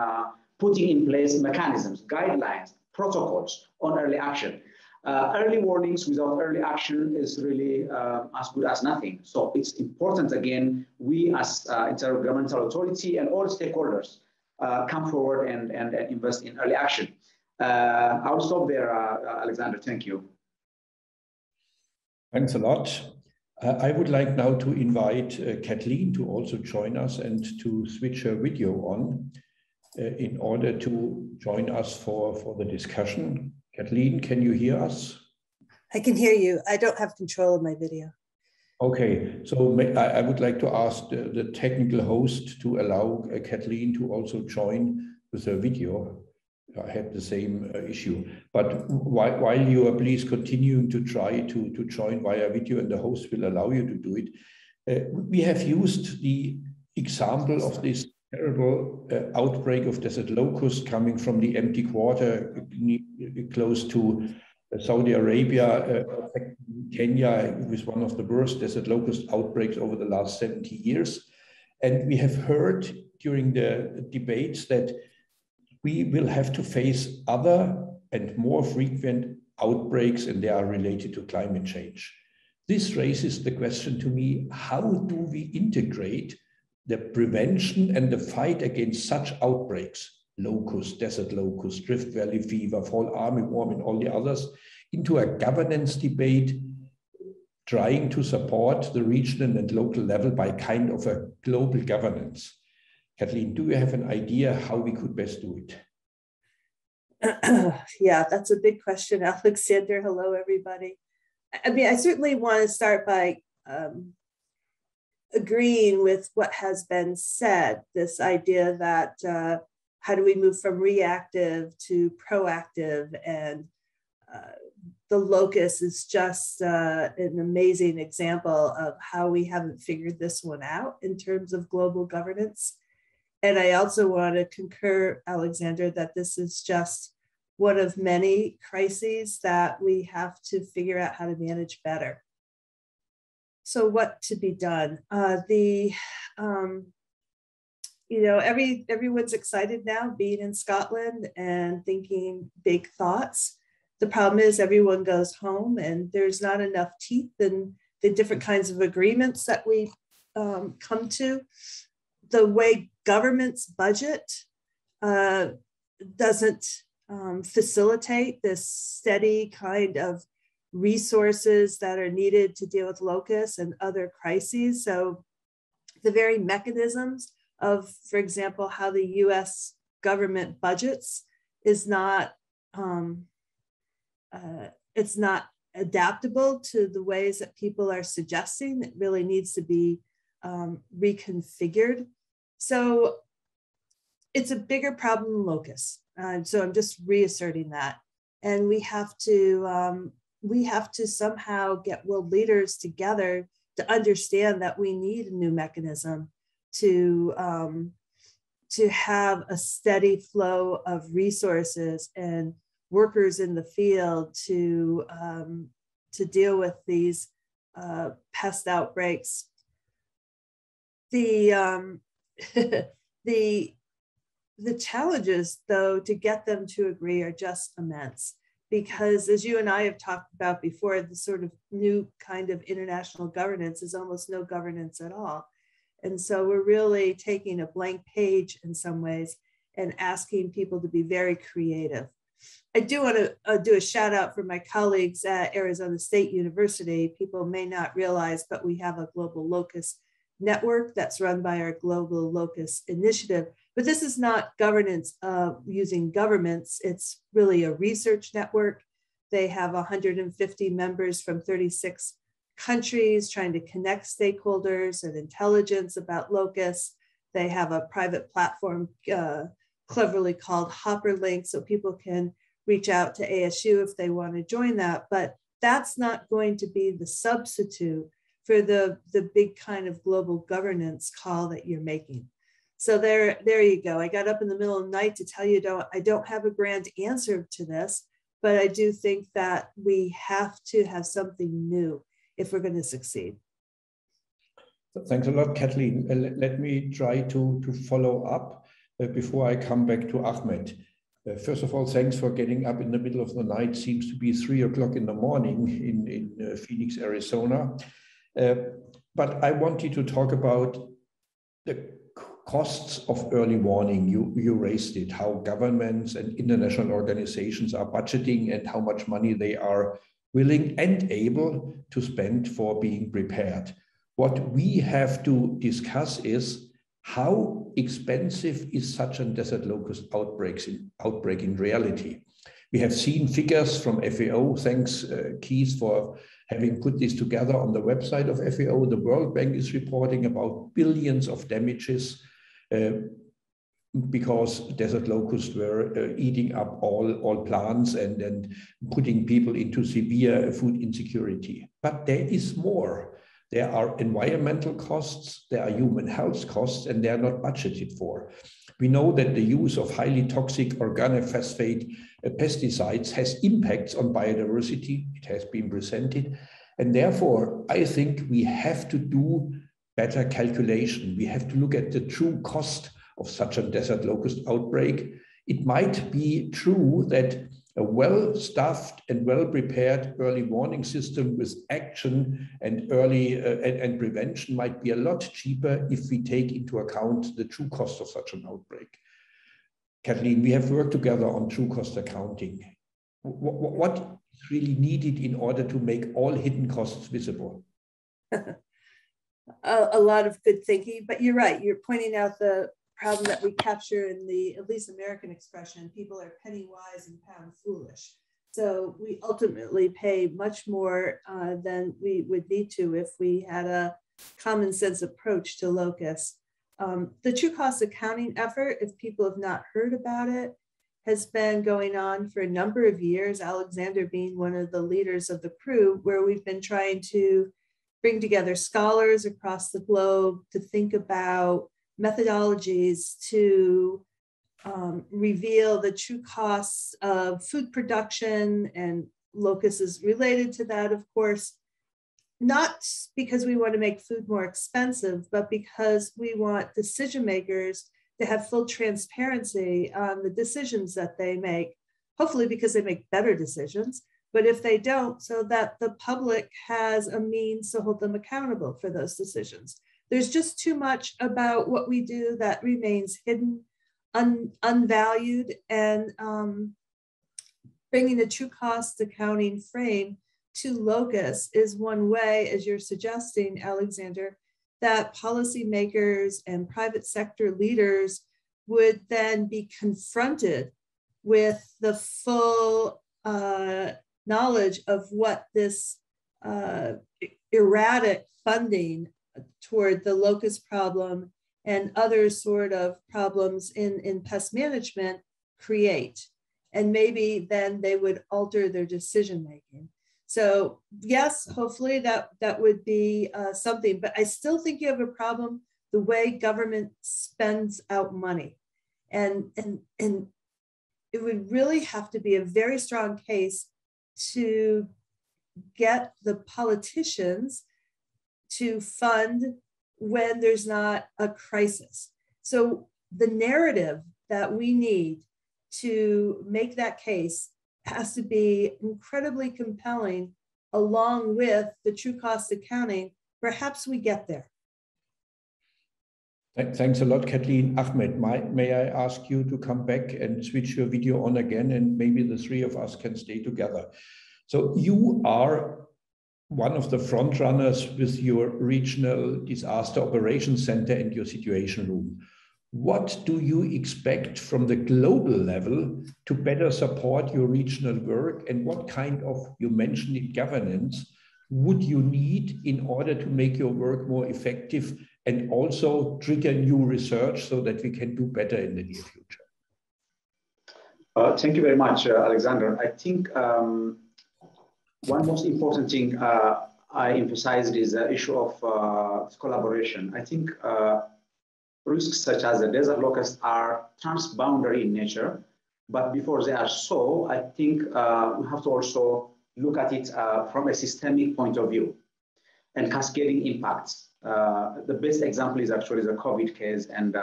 putting in place mechanisms, guidelines, protocols on early action. Uh, early warnings without early action is really uh, as good as nothing. So it's important, again, we as uh, intergovernmental authority and all stakeholders uh, come forward and, and, and, invest in early action. Uh, I'll stop there, uh, Alexander. Thank you. Thanks a lot. I would like now to invite Kathleen to also join us and to switch her video on in order to join us for, for the discussion. Kathleen, can you hear us? I can hear you. I don't have control of my video. Okay, so I would like to ask the, technical host to allow uh, Kathleen to also join with her video. I had the same uh, issue. But while, while you are please continuing to try to, to join via video and the host will allow you to do it, uh, we have used the example of this terrible uh, outbreak of desert locust coming from the empty quarter close to uh, Saudi Arabia, uh, Kenya was one of the worst desert locust outbreaks over the last 70 years. And we have heard during the debates that we will have to face other and more frequent outbreaks, and they are related to climate change. This raises the question to me how do we integrate the prevention and the fight against such outbreaks, locust, desert locust, Rift Valley fever, fall armyworm, and all the others, into a governance debate, trying to support the regional and local level by kind of a global governance. Kathleen, do you have an idea how we could best do it? yeah, that's a big question, Alexander. Hello, everybody. I mean, I certainly want to start by um, agreeing with what has been said this idea that uh, how do we move from reactive to proactive? And uh, the locust is just uh, an amazing example of how we haven't figured this one out in terms of global governance. And i also want to concur alexander that this is just one of many crises that we have to figure out how to manage better so what to be done? Uh, the um, you know every everyone's excited now being in Scotland and thinking big thoughts. The problem is everyone goes home and there's not enough teeth in the different kinds of agreements that we um, come to. The way governments budget uh, doesn't um, facilitate this steady kind of resources that are needed to deal with locusts and other crises. So the very mechanisms of, for example, how the US government budgets is not um, uh, it's not adaptable to the ways that people are suggesting. It really needs to be um, reconfigured. So it's a bigger problem than locus. Uh, so I'm just reasserting that. And we have to um, we have to somehow get world leaders together to understand that we need a new mechanism to um, to have a steady flow of resources and workers in the field to um, to deal with these uh, pest outbreaks. The um, the the challenges, though, to get them to agree are just immense because as you and I have talked about before, the sort of new kind of international governance is almost no governance at all. And so we're really taking a blank page in some ways and asking people to be very creative. I do want to uh, do a shout out for my colleagues at Arizona State University. People may not realize, but we have a global locust network that's run by our Global Locust Initiative. But this is not governance uh, using governments, it's really a research network. They have 150 members from 36 countries trying to connect stakeholders and intelligence about locusts. They have a private platform uh, cleverly called Hopperlink, so people can reach out to ASU if they want to join that. But that's not going to be the substitute for the, the big kind of global governance call that you're making. So there, there you go. I got up in the middle of the night to tell you don't, I don't have a grand answer to this, but I do think that we have to have something new if we're going to succeed. Thanks a lot, Kathleen. Uh, let me try to, to follow up uh, before I come back to Ahmed. Uh, first of all, thanks for getting up in the middle of the night. Seems to be three o'clock in the morning in, in uh, Phoenix, Arizona. Uh, but I wanted to talk about the costs of early warning. You, you raised it, how governments and international organizations are budgeting and how much money they are willing and able to spend for being prepared. What we have to discuss is how expensive is such a desert locust in, outbreak in reality? We have seen figures from FAO. Thanks, uh, Keith, for having put this together on the website of FAO. The World Bank is reporting about billions of damages because desert locusts were uh, eating up all, all plants and, and putting people into severe food insecurity. But there is more. There are environmental costs, there are human health costs, and they are not budgeted for. We know that the use of highly toxic organophosphate uh, pesticides has impacts on biodiversity. It has been presented. And therefore, I think we have to do better calculation. We have to look at the true cost of such a desert locust outbreak. It might be true that a well-staffed and well-prepared early warning system with action and early uh, and, and, prevention might be a lot cheaper if we take into account the true cost of such an outbreak. Kathleen, we have worked together on true cost accounting. what, what is really needed in order to make all hidden costs visible? a, a lot of good thinking, but you're right. You're pointing out the problem that we capture in the at least American expression, people are penny wise and pound foolish. So we ultimately pay much more uh, than we would need to if we had a common sense approach to locust. Um, the true cost accounting effort, if people have not heard about it, has been going on for a number of years, Alexander being one of the leaders of the crew, where we've been trying to bring together scholars across the globe to think about methodologies to um, reveal the true costs of food production and locust is related to that, of course, not because we want to make food more expensive, but because we want decision makers to have full transparency on the decisions that they make, hopefully because they make better decisions, but if they don't, so that the public has a means to hold them accountable for those decisions. There's just too much about what we do that remains hidden, un, unvalued, and um, bringing the true cost accounting frame to locus is one way, as you're suggesting, Alexander, that policymakers and private sector leaders would then be confronted with the full uh, knowledge of what this uh, erratic funding toward the locust problem and other sort of problems in, in pest management create. And maybe then they would alter their decision making. So yes, hopefully that, that would be uh, something, but I still think you have a problem the way government spends out money. And, and, and it would really have to be a very strong case to get the politicians to fund when there's not a crisis. So the narrative that we need to make that case has to be incredibly compelling along with the true cost accounting. Perhaps we get there. Thanks a lot, Kathleen. Ahmed, may, may I ask you to come back and switch your video on again, and maybe the three of us can stay together. So you are one of the front runners with your regional disaster operations center and your situation room. What do you expect from the global level to better support your regional work? And what kind of, you mentioned in governance, would you need in order to make your work more effective and also trigger new research so that we can do better in the near future? Uh, thank you very much, uh, Alexander. I think um, one most important thing uh, I emphasized is the issue of uh, collaboration. I think uh, risks such as the desert locust are transboundary in nature, but before they are so, I think uh, we have to also look at it from a systemic point of view and cascading impacts. Uh, the best example is actually the COVID case and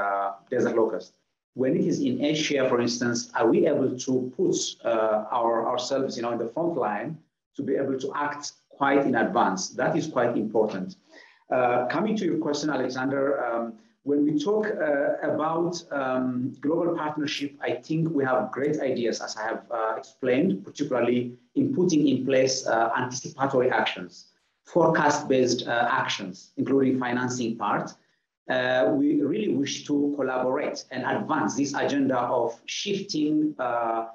desert locust when it is in Asia, for instance, are we able to put uh, our, ourselves, you know, in the front line to be able to act quite in advance. That is quite important. Uh, coming to your question, Alexander, um, when we talk uh, about um, global partnership, I think we have great ideas, as I have uh, explained, particularly in putting in place uh, anticipatory actions, forecast-based uh, actions, including financing part. Uh, we really wish to collaborate and advance this agenda of shifting uh,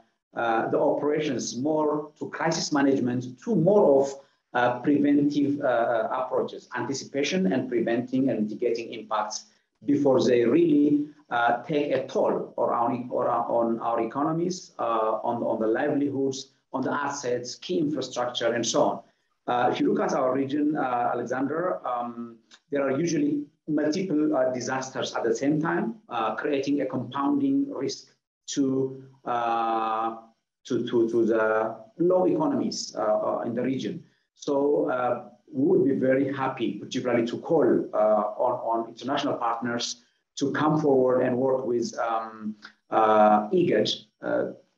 the operations more to crisis management to more of uh, preventive uh, approaches, anticipation and preventing and mitigating impacts before they really uh, take a toll on, or on our economies, uh, on, on the livelihoods, on the assets, key infrastructure, and so on. Uh, if you look at our region, Alexander, um, there are usually multiple disasters at the same time, creating a compounding risk to, uh, to, to, to the low economies uh, uh, in the region. So we would be very happy, particularly to call on, on international partners to come forward and work with um, uh,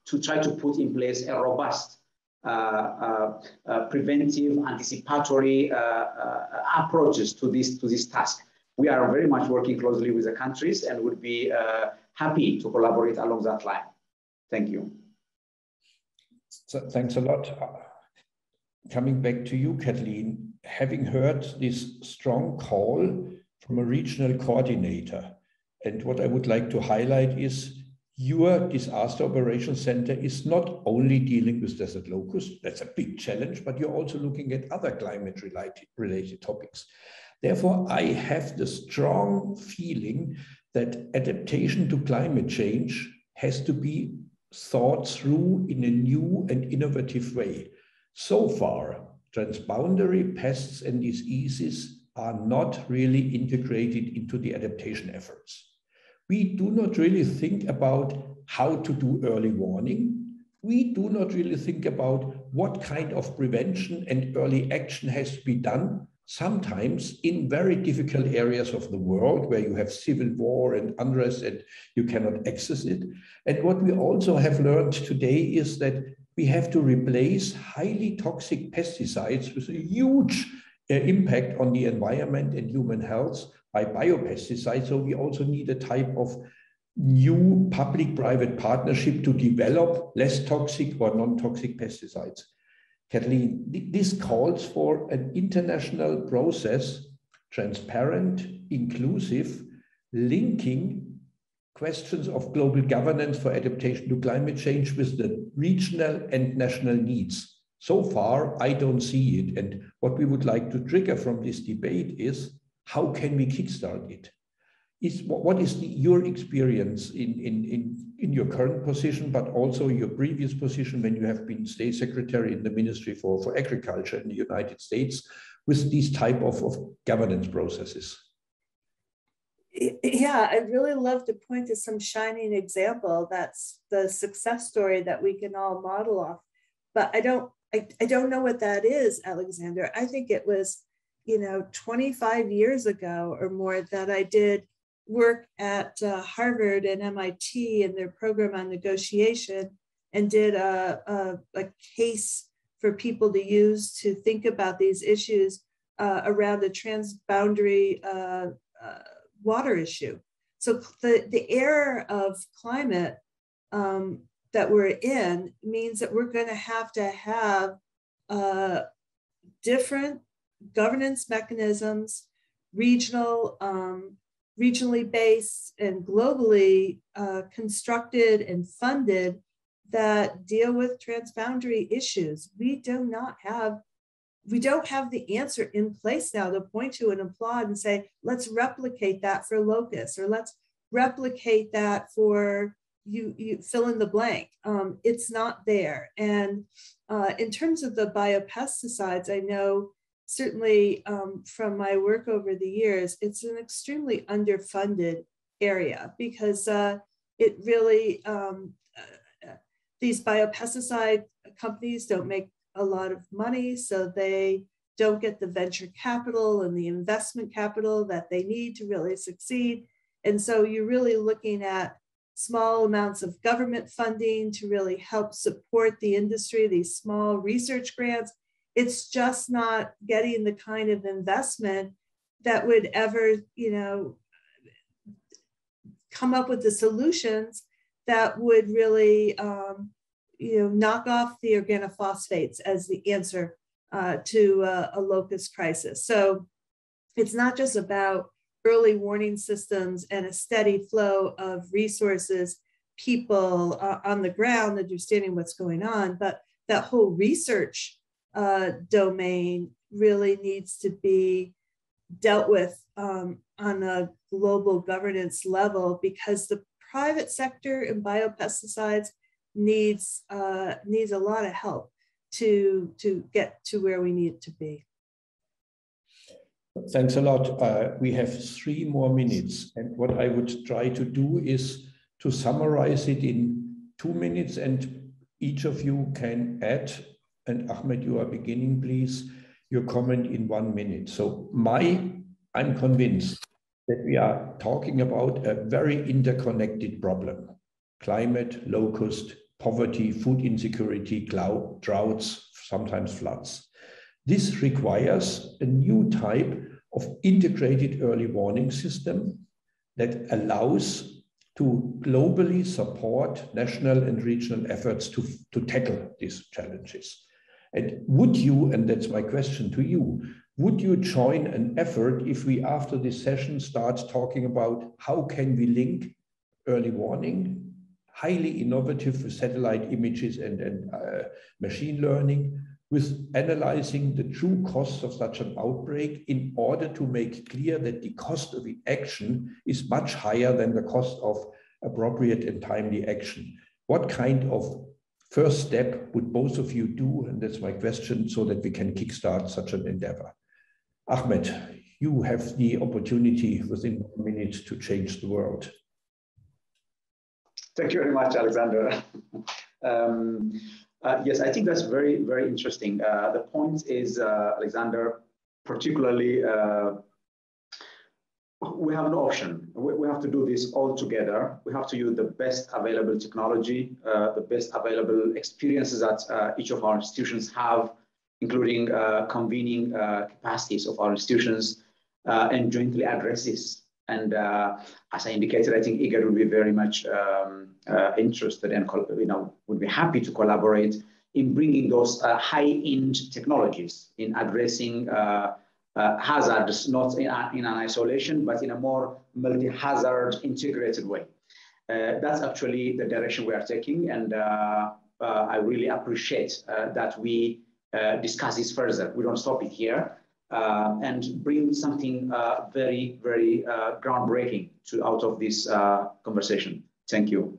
to try to put in place a robust uh, uh, uh, Uh, uh, uh, preventive, anticipatory approaches to this, to this task. We are very much working closely with the countries and would be happy to collaborate along that line. Thank you. So, thanks a lot. Coming back to you, Kathleen, having heard this strong call from a regional coordinator, and what I would like to highlight is your disaster operations center is not only dealing with desert locust, that's a big challenge, but you're also looking at other climate related, related topics. Therefore, I have the strong feeling that adaptation to climate change has to be thought through in a new and innovative way. So far, transboundary pests and diseases are not really integrated into the adaptation efforts. We do not really think about how to do early warning. We do not really think about what kind of prevention and early action has to be done sometimes in very difficult areas of the world where you have civil war and unrest and you cannot access it. And what we also have learned today is that we have to replace highly toxic pesticides with a huge Uh, impact on the environment and human health by biopesticides. So we also need a type of new public-private partnership to develop less toxic or non-toxic pesticides. Kathleen, this calls for an international process, transparent, inclusive, linking questions of global governance for adaptation to climate change with the regional and national needs. So far, I don't see it. And what we would like to trigger from this debate is how can we kickstart it? Is, what is the, your experience in, in, in, in your current position, but also your previous position when you have been state secretary in the Ministry for, for Agriculture in the United States with these type of, of governance processes? yeah, I'd really love to point to some shining example that's the success story that we can all model off. But I don't, I, I don't know what that is, Alexander. I think it was, you know, 25 years ago or more that I did work at uh, Harvard and MIT in their program on negotiation and did a, a, a case for people to use to think about these issues uh, around the transboundary uh, uh water issue. So the, the era of climate um, that we're in means that we're going to have to have uh, different governance mechanisms, regional, um, regionally based and globally uh, constructed and funded that deal with transboundary issues. We do not have we don't have the answer in place now to point to and applaud and say, let's replicate that for locust or let's replicate that for you, you fill in the blank. Um, it's not there. And uh, in terms of the biopesticides, I know certainly um, from my work over the years, it's an extremely underfunded area because uh, it really, um, uh, these biopesticide companies don't make a lot of money, so they don't get the venture capital and the investment capital that they need to really succeed. And so you're really looking at small amounts of government funding to really help support the industry, these small research grants. It's just not getting the kind of investment that would ever, you know, come up with the solutions that would really um, you know, knock off the organophosphates as the answer uh, to uh, a locust crisis. So it's not just about early warning systems and a steady flow of resources, people uh, on the ground understanding what's going on, but that whole research uh, domain really needs to be dealt with um, on a global governance level because the private sector in biopesticides needs uh, needs a lot of help to to get to where we need to be. Thanks a lot. Uh, we have three more minutes, and what I would try to do is to summarize it in two minutes, and each of you can add. And Ahmed, you are beginning, please. Your comment in one minute. So my, I'm convinced that we are talking about a very interconnected problem: climate, locust, poverty, food insecurity, cloud, droughts, sometimes floods. This requires a new type of integrated early warning system that allows to globally support national and regional efforts to, to tackle these challenges. And would you, and that's my question to you, would you join an effort if we, after this session, start talking about how can we link early warning highly innovative satellite images and, and uh, machine learning, with analyzing the true costs of such an outbreak in order to make clear that the cost of the action is much higher than the cost of appropriate and timely action. What kind of first step would both of you do? And that's my question, so that we can kickstart such an endeavor. Ahmed, you have the opportunity within one minute to change the world. Thank you very much, Alexander. um, uh, yes, I think that's very, very interesting. Uh, the point is, uh, Alexander, particularly, uh, we have no option. We, we, have to do this all together. We have to use the best available technology, uh, the best available experiences that uh, each of our institutions have, including convening capacities of our institutions, and jointly address this and uh, as I indicated, I think IGAD would be very much um, uh, interested and you know would be happy to collaborate in bringing those uh, high-end technologies in addressing uh, uh, hazards, not in, in, an isolation, but in a more multi-hazard integrated way. Uh, that's actually the direction we are taking, and I really appreciate that we discuss this further. We don't stop it here, and bring something very, very groundbreaking to out of this conversation. Thank you.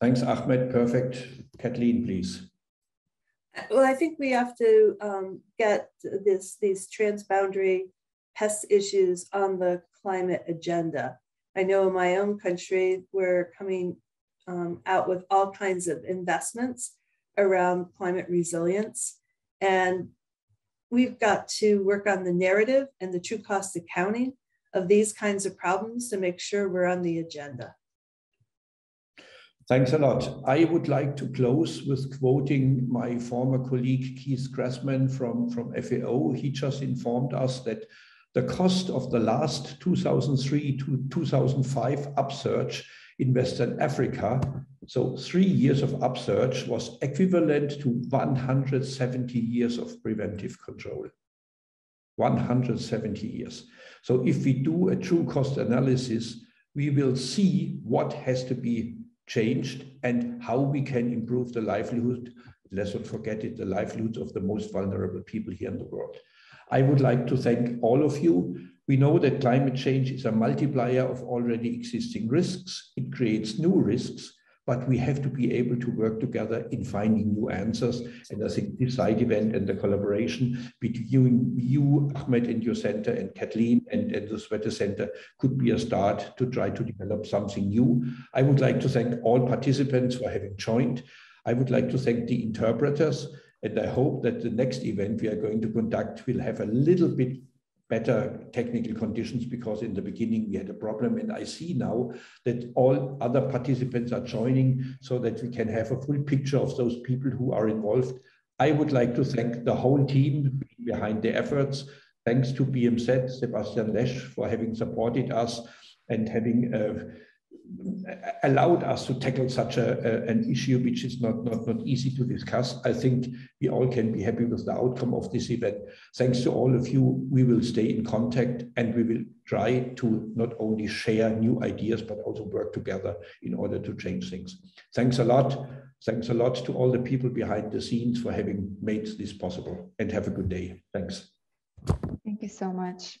Thanks, Ahmed. Perfect. Kathleen, please. Well, I think we have to um, get this these transboundary pest issues on the climate agenda. I know in my own country, we're coming um, out with all kinds of investments around climate resilience. And we've got to work on the narrative and the true cost accounting of these kinds of problems to make sure we're on the agenda. Thanks a lot. I would like to close with quoting my former colleague Keith Cressman from, from FAO. He just informed us that the cost of the last 2003 to 2005 upsurge in Western Africa, so three years of upsurge, was equivalent to 170 years of preventive control. 170 years. So if we do a true cost analysis, we will see what has to be changed and how we can improve the livelihood, let's not forget it, the livelihoods of the most vulnerable people here in the world. I would like to thank all of you. We know that climate change is a multiplier of already existing risks. It creates new risks, but we have to be able to work together in finding new answers. And I think this side event and the collaboration between you, Ahmed, and your center, and Kathleen and, and the Swette Center could be a start to try to develop something new. I would like to thank all participants for having joined. I would like to thank the interpreters and I hope that the next event we are going to conduct will have a little bit better technical conditions because in the beginning we had a problem and I see now that all other participants are joining so that we can have a full picture of those people who are involved. I would like to thank the whole team behind the efforts. Thanks to BMZ, Sebastian Lesch for having supported us and having uh, allowed us to tackle such a, a, an issue which is not, not, not easy to discuss. I think we all can be happy with the outcome of this event. Thanks to all of you, we will stay in contact and we will try to not only share new ideas, but also work together in order to change things. Thanks a lot. Thanks a lot to all the people behind the scenes for having made this possible and have a good day. Thanks. Thank you so much.